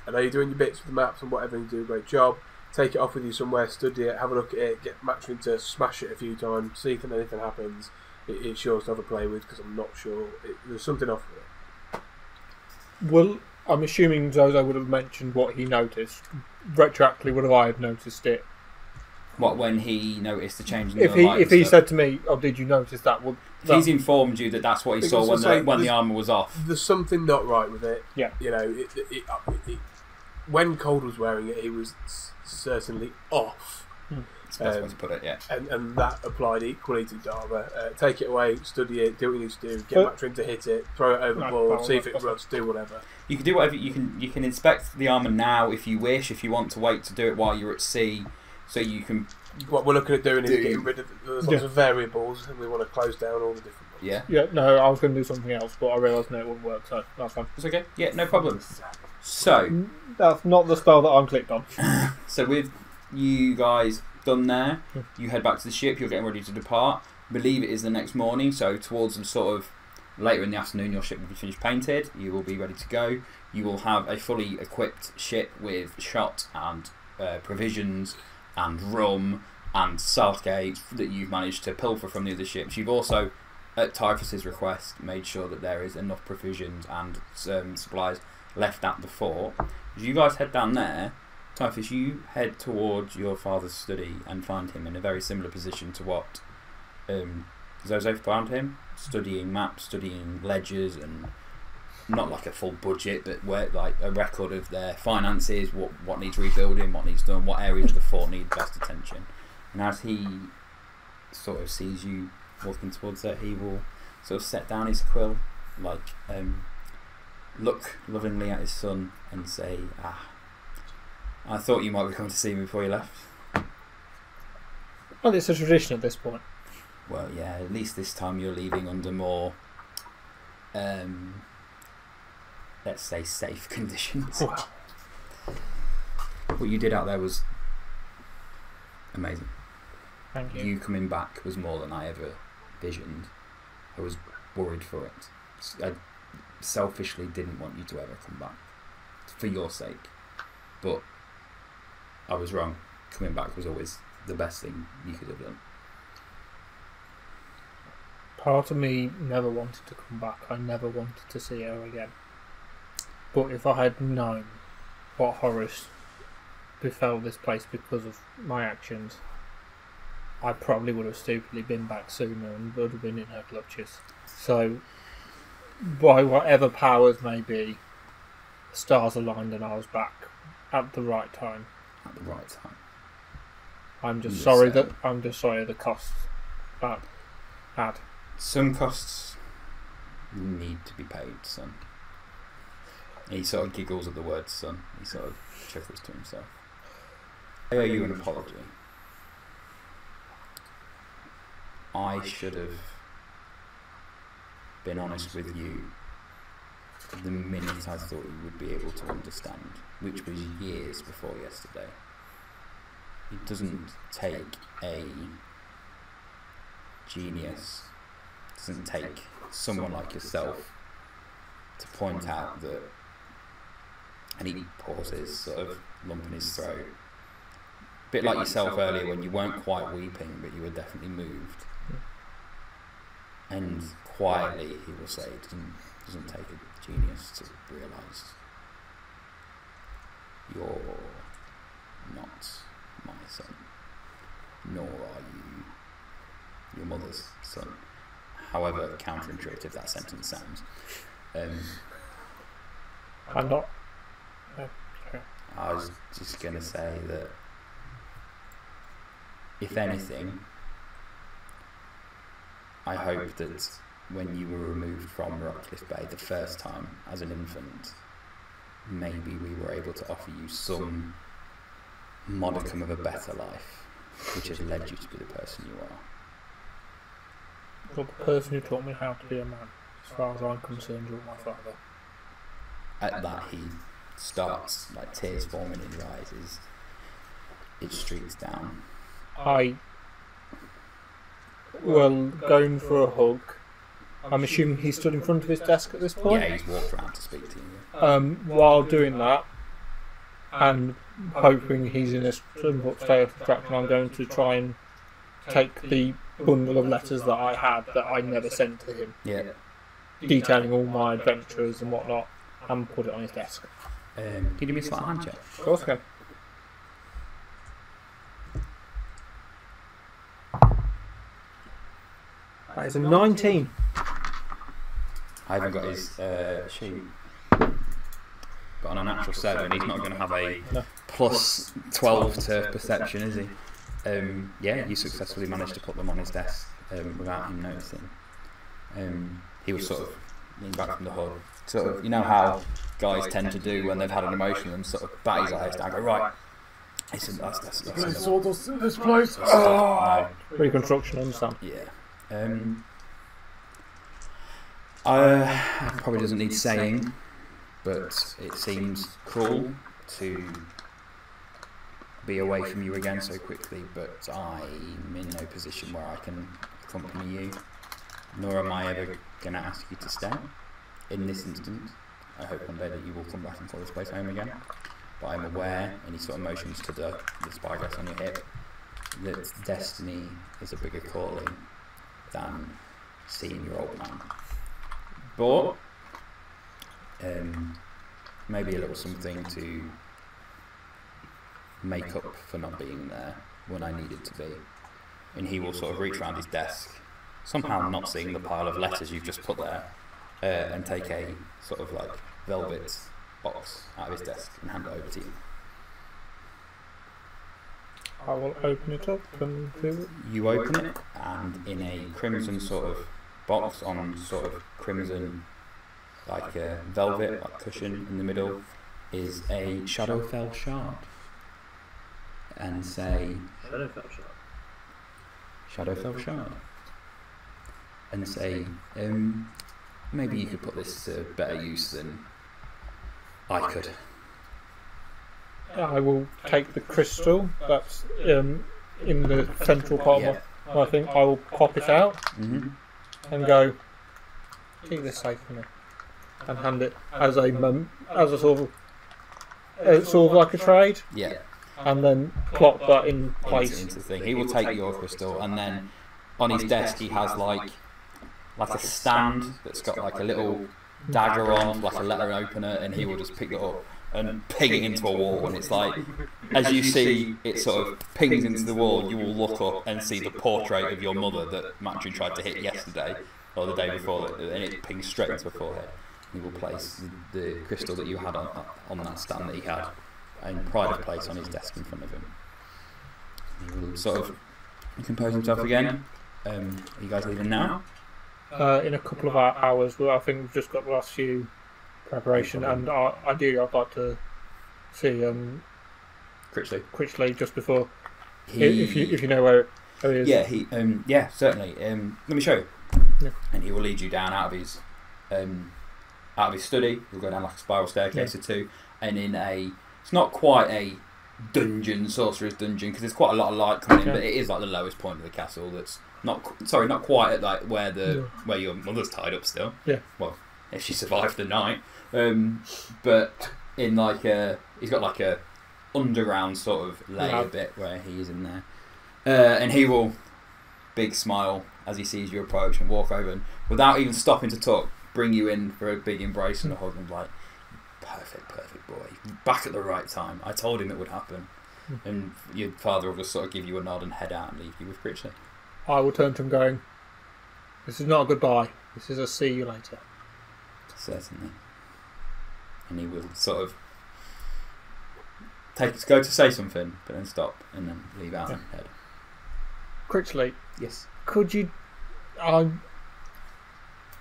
I know you're doing your bits with the maps and whatever, you do a great job. Take it off with you somewhere, study it, have a look at it, get Matryn to smash it a few times, see if anything happens. It, it's yours to have a play with because I'm not sure. It, there's something off with it. Well, I'm assuming Zho-Zho would have mentioned what he noticed. Retroactively, would have I have noticed it? What when he noticed the change in If the he light if he stuff? said to me, "Oh, did you notice that?" Well, that- he's informed you that that's what he saw when it's the, like when the armor was off. There's something not right with it. Yeah. You know, it, it, it, it, when Cauld was wearing it, he was s- certainly off. That's the best way Um, to put it. Yeah. and, and that applied equally to Dharma. Uh, take it away, study it, do what you need to do, get But- Matryn to hit it, throw it overboard, Right, see if it well, runs, do whatever. You can do whatever you can. You can inspect the armor now if you wish. If you want to wait to do it while you're at sea, so you can. What we're looking at doing is getting rid of there's lots Yeah. of variables, and we want to close down all the different ones. Yeah. yeah, no, I was going to do something else, but I realised no, it wouldn't work, so that's fine. It's okay. Yeah, no problem. So, That's not the spell that I'm clicked on. so with you guys done there, you head back to the ship. You're getting ready to depart. believe it is the next morning. So towards the sort of later in the afternoon, your ship will be finished painted. You will be ready to go. You will have a fully equipped ship with shot and uh, provisions and rum and Southgate that you've managed to pilfer from the other ships. You've also, at Typhus's request, made sure that there is enough provisions and um, supplies left at the fort. As you guys head down there, Typhus, you head towards your father's study and find him in a very similar position to what um, Zho-Zho found him, studying maps, studying ledgers, and not like a full budget, but where like a record of their finances, what what needs rebuilding, what needs done, what areas of the fort need best attention. And as he sort of sees you walking towards it, he will sort of set down his quill, like um, look lovingly at his son and say, "Ah, I thought you might be coming to see me before you left." Well, it's a tradition at this point. Well, yeah, at least this time you're leaving under more, um, let's say, safe conditions. Wow. What you did out there was amazing. Thank you. You coming back was more than I ever visioned. I was worried for it. I selfishly didn't want you to ever come back for your sake, but I was wrong. Coming back was always the best thing you could have done. Part of me never wanted to come back. I never wanted to see her again. But if I had known what horrors befell this place because of my actions, I probably would have stupidly been back sooner and would have been in her clutches. So, by whatever powers may be, stars aligned and I was back at the right time. At the right time. I'm just Yes, sorry sir. that I'm just sorry the costs that had. Some costs need to be paid, son. He sort of giggles at the word son. He sort of chuckles to himself. I owe you an apology. I should have been honest with you the minute I thought you would be able to understand, which was years before yesterday. It doesn't take a genius doesn't take someone like yourself to point out that and he pauses, sort of lumping his throat. A bit like yourself earlier when you weren't quite weeping but you were definitely moved. And quietly he will say it doesn't doesn't take a genius to realise you're not my son. Nor are you your mother's son however counterintuitive that sentence sounds. Um, I'm not. I was just going to say that, if anything, I hope that when you were removed from Rockcliffe Bay the first time as an infant, maybe we were able to offer you some modicum of a better life, which has led you to be the person you are. You're the person who taught me how to be a man. As far as I'm concerned, you're my father. At that, he starts like tears forming in his eyes. It streaks down. I well going for a hug. I'm assuming he stood in front of his desk at this point. Yeah, he's walked around to speak to you. Um, while doing that, and hoping he's in a somewhat state of distraction, I'm going to try and take the bundle of letters that I had that I never sent to him, Yeah. detailing all my adventures and whatnot, and put it on his desk. Um, can you give me a slight hand check? Of course, I can. That is a 19. I haven't got his uh, sheet. But on a natural seven, he's not going to have a No. plus twelve to perception, is he? Um, yeah, you successfully managed to put them on his desk um, without him noticing. Um, he was sort of leaning back from the hood. Sort of, you know how guys tend to do when they've had an emotion and sort of bat his eyes down, go right. Listen, that's that's that's enough. sawdust in this place. No. Reconstruction, understand. Yeah. Um, probably doesn't need saying, but it seems cruel to be away from you again so quickly. But I'm in no position where I can accompany you, nor am I ever going to ask you to stay. In this instance, I hope one day that you will come back and call this place home again. But I'm aware, any sort of motions to the, the spyglass on your hip, that destiny is a bigger calling than seeing your old man. But um, maybe a little something to make up for not being there when I needed to be. And he will sort of reach around his desk, somehow not seeing the pile of letters you've just put there, uh, and take a sort of like velvet box out of his desk and hand it over to you. I will open it up and do it. You open it, and in a crimson sort of box on sort of crimson, like a velvet, like cushion in the middle, is a Shadowfell shard. And say Shadowfell shot. Shadowfell shard. And say, um, maybe you could put this to better use than I could. I will take the crystal that's um, in the central part of my, my thing. I will pop it out hmm and go, keep this safe for me, and hand it as a mum, as a sort of, uh, sort of like a trade, Yeah. and then plop that in place. into the thing. He will take your crystal, and then on his desk he has like like a stand that's got like a little dagger on, like a letter opener, and he will just pick it up and ping it into a wall. And it's like, as you see it sort of pings into the wall, you will look up and see the portrait of your mother that Matryn tried to hit yesterday or the day before, and it pings straight into her forehead. He will place the, the crystal that you had on on that stand that he had in pride of place on his desk in front of him. He will sort of compose himself again. Um, are you guys leaving now? Uh, in a couple of hours, well, I think we've just got the last few preparation, and I, ideally I'd like to see um, Critchley. Critchley just before, He, if you if you know where, where he is. yeah, he, um, yeah, certainly. Um, let me show you. Yeah. And he will lead you down out of his, um, out of his study. You'll go down like a spiral staircase or two, and in a, it's not quite a dungeon, sorcerer's dungeon, because there's quite a lot of light coming in, but it is like the lowest point of the castle. That's not, sorry, not quite at like where the Yeah. where your mother's tied up still. Yeah. Well, if she survived the night, um, but in like a, he's got like a underground sort of layer Lab. bit where he is in there, uh, and he will big smile as he sees you approach and walk over and without even stopping to talk, bring you in for a big embrace and a hug and like, perfect, perfect boy, back at the right time. I told him it would happen. And your father will just sort of give you a nod and head out and leave you with Critchley. I will turn to him going, This is not a goodbye. This is a see you later. Certainly. And he will sort of take go to say something, but then stop and then leave out and head. Critchley, Yes. could you. I'm.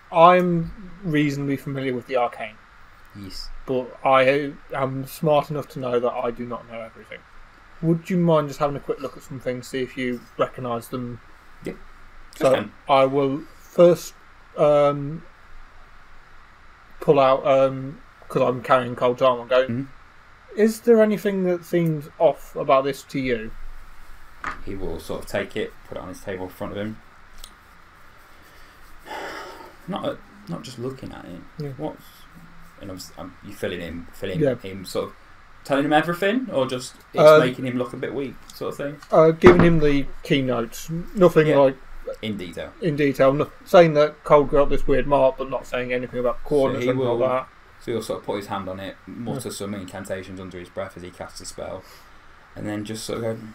I'm reasonably familiar with the arcane, Yes. but I am smart enough to know that I do not know everything. Would you mind just having a quick look at some things, see if you recognise them? Yeah. So Okay. I will first um, pull out because I'm carrying cold armor. Going, Mhm. is there anything that seems off about this to you? He will sort of take it, put it on his table in front of him. Not not just looking at it. Yeah. What's and I'm, I'm, you filling him, filling Yeah. him, sort of telling him everything, or just it's Uh, making him look a bit weak, sort of thing, Uh, giving him the keynotes, nothing Yeah. like in detail. in detail, no, saying that Cauld got this weird mark, but not saying anything about or anything will- like that. So he'll sort of put his hand on it, mutter some incantations under his breath as he casts a spell, and then just sort of go,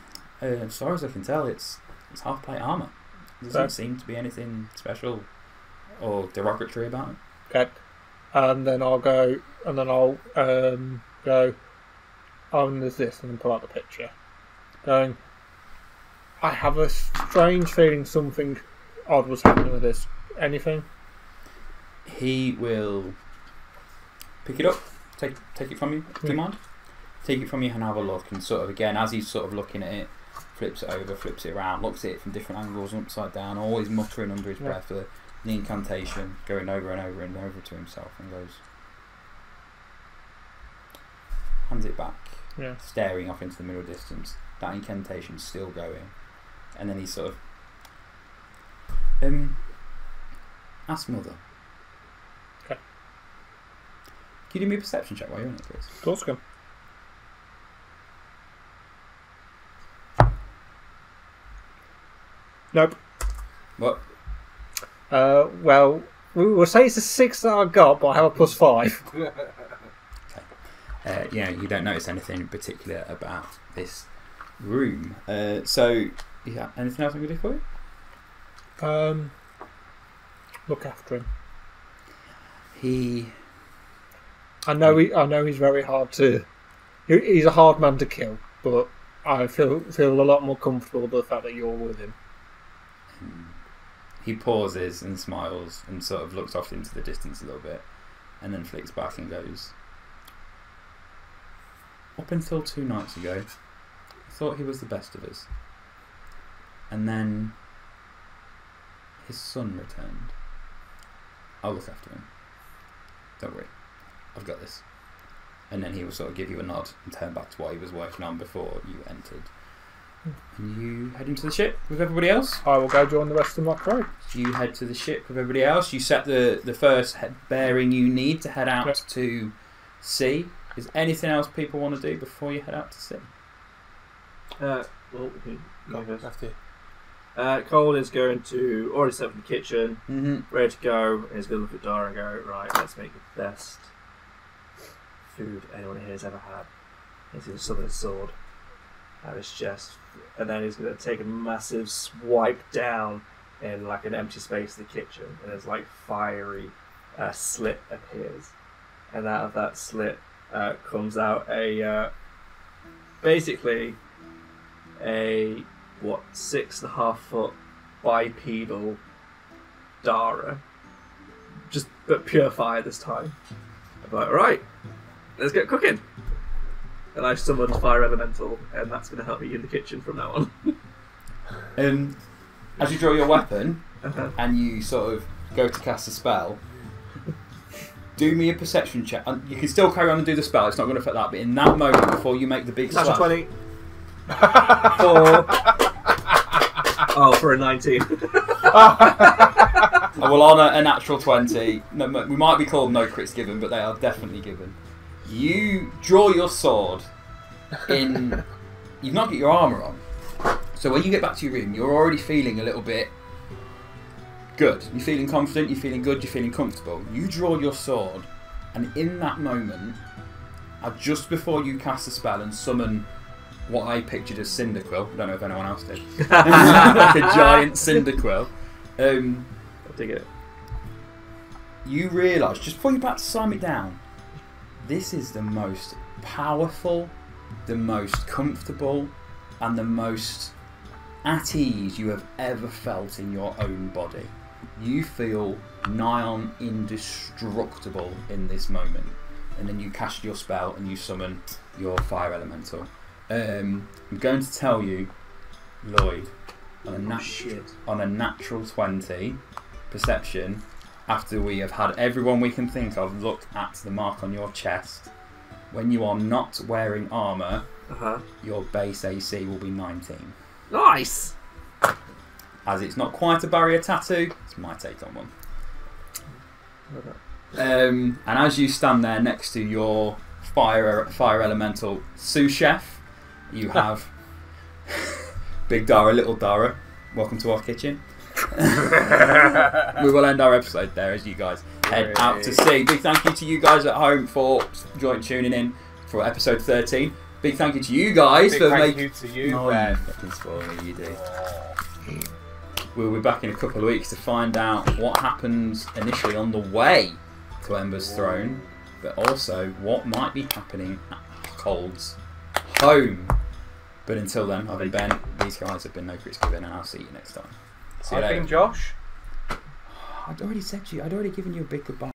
uh, as far as I can tell, it's it's half plate armour. Doesn't Okay. seem to be anything special or derogatory about it. Okay. And then I'll go, and then I'll um, go, oh, and there's this, and then pull out the picture. Going, I have a strange feeling something odd was happening with this. Anything? He will pick it up, take take it from you. Do you mind? Take it from you and have a look, and sort of again as he's sort of looking at it, flips it over, flips it around, looks at it from different angles, upside down, always muttering under his Yeah. breath the, the incantation, going over and over and over to himself, and goes, hands it back, Yeah. staring off into the middle distance. That incantation's still going, and then he sort of, um, ask mother. Okay. Can you do me a perception check while you're on it, please? Of course, can. Nope. What? Uh, well, we- we'll say it's a six that I've got, but I have a plus five. Uh, yeah, you don't notice anything in particular about this room. Uh, so, yeah, anything else I can do for you? Um, look after him. He, I know he, I know he's very hard to. He's a hard man to kill, but I feel feel a lot more comfortable with the fact that you're with him. he pauses and smiles and sort of looks off into the distance a little bit, and then flicks back and goes. Up until two nights ago, I thought he was the best of us. And then his son returned. I'll look after him. Don't worry, I've got this. And then he will sort of give you a nod and turn back to what he was working on before you entered. And you head into the ship with everybody else. I will go join the rest of my crew. You head to the ship with everybody else. You set the, the first he- bearing you need to head out Yep. to sea. Is anything else people want to do before you head out to sea? Uh, well, who- No, who goes? have to. Uh, Cauld is going to already set up in the kitchen, Mm-hmm. ready to go. And he's going to look at Dara and go, right, let's make the best food anyone here has ever had. He's going to summon his sword of his chest, and then he's going to take a massive swipe down in like an empty space in the kitchen, and there's like fiery uh, slit appears, and out of that slit uh, comes out a uh, basically a what six and a half foot bipedal Dara, just but pure fire this time. I'm like, right, let's get cooking. And I've summoned fire elemental, and that's going to help me in the kitchen from now on. Um, as you draw your weapon Uh-huh. and you sort of go to cast a spell, do me a perception check. And you can still carry on and do the spell. It's not going to affect that. But in that moment, before you make the big Natural slash, twenty. For oh, for a nineteen. I will honour a natural 20. No, no, we might be called no crits given, but they are definitely given. You draw your sword in. You've not got your armour on. So when you get back to your room, you're already feeling a little bit good. You're feeling confident, you're feeling good, you're feeling comfortable. You draw your sword, and in that moment, uh, just before you cast the spell and summon what I pictured as Cyndaquil, I don't know if anyone else did, like a giant Cyndaquil. Um, I dig it. you realise just before you're about to slam it down, this is the most powerful, the most comfortable, and the most at ease you have ever felt in your own body. You feel nigh on indestructible in this moment, and then you cast your spell and you summon your fire elemental. Um, I'm going to tell you, Lloyd, on a, nat- Shit. on a natural 20, perception after we have had everyone we can think of look at the mark on your chest. When you are not wearing armour, Uh huh. your base AC will be 19. Nice. As it's not quite a barrier tattoo, it's my take on one. Um, and as you stand there next to your fire fire elemental sous chef, you have Big Dara, Little Dara. Welcome to our kitchen. we will end our episode there as you guys head out to sea. Big thank you to you guys at home for joint tuning in for episode 13. Big thank you to you guys Big for thank making. you to you, Oh, Ben. you fucking spoil me, you do. We'll be back in a couple of weeks to find out what happens initially on the way to Ember's throne, but also what might be happening at Cauld's home. But until then, I've been Ben. These guys have been No Crits Given, and I'll see you next time. See you I've later. been Josh. I'd already said to you. I'd already given you a big goodbye.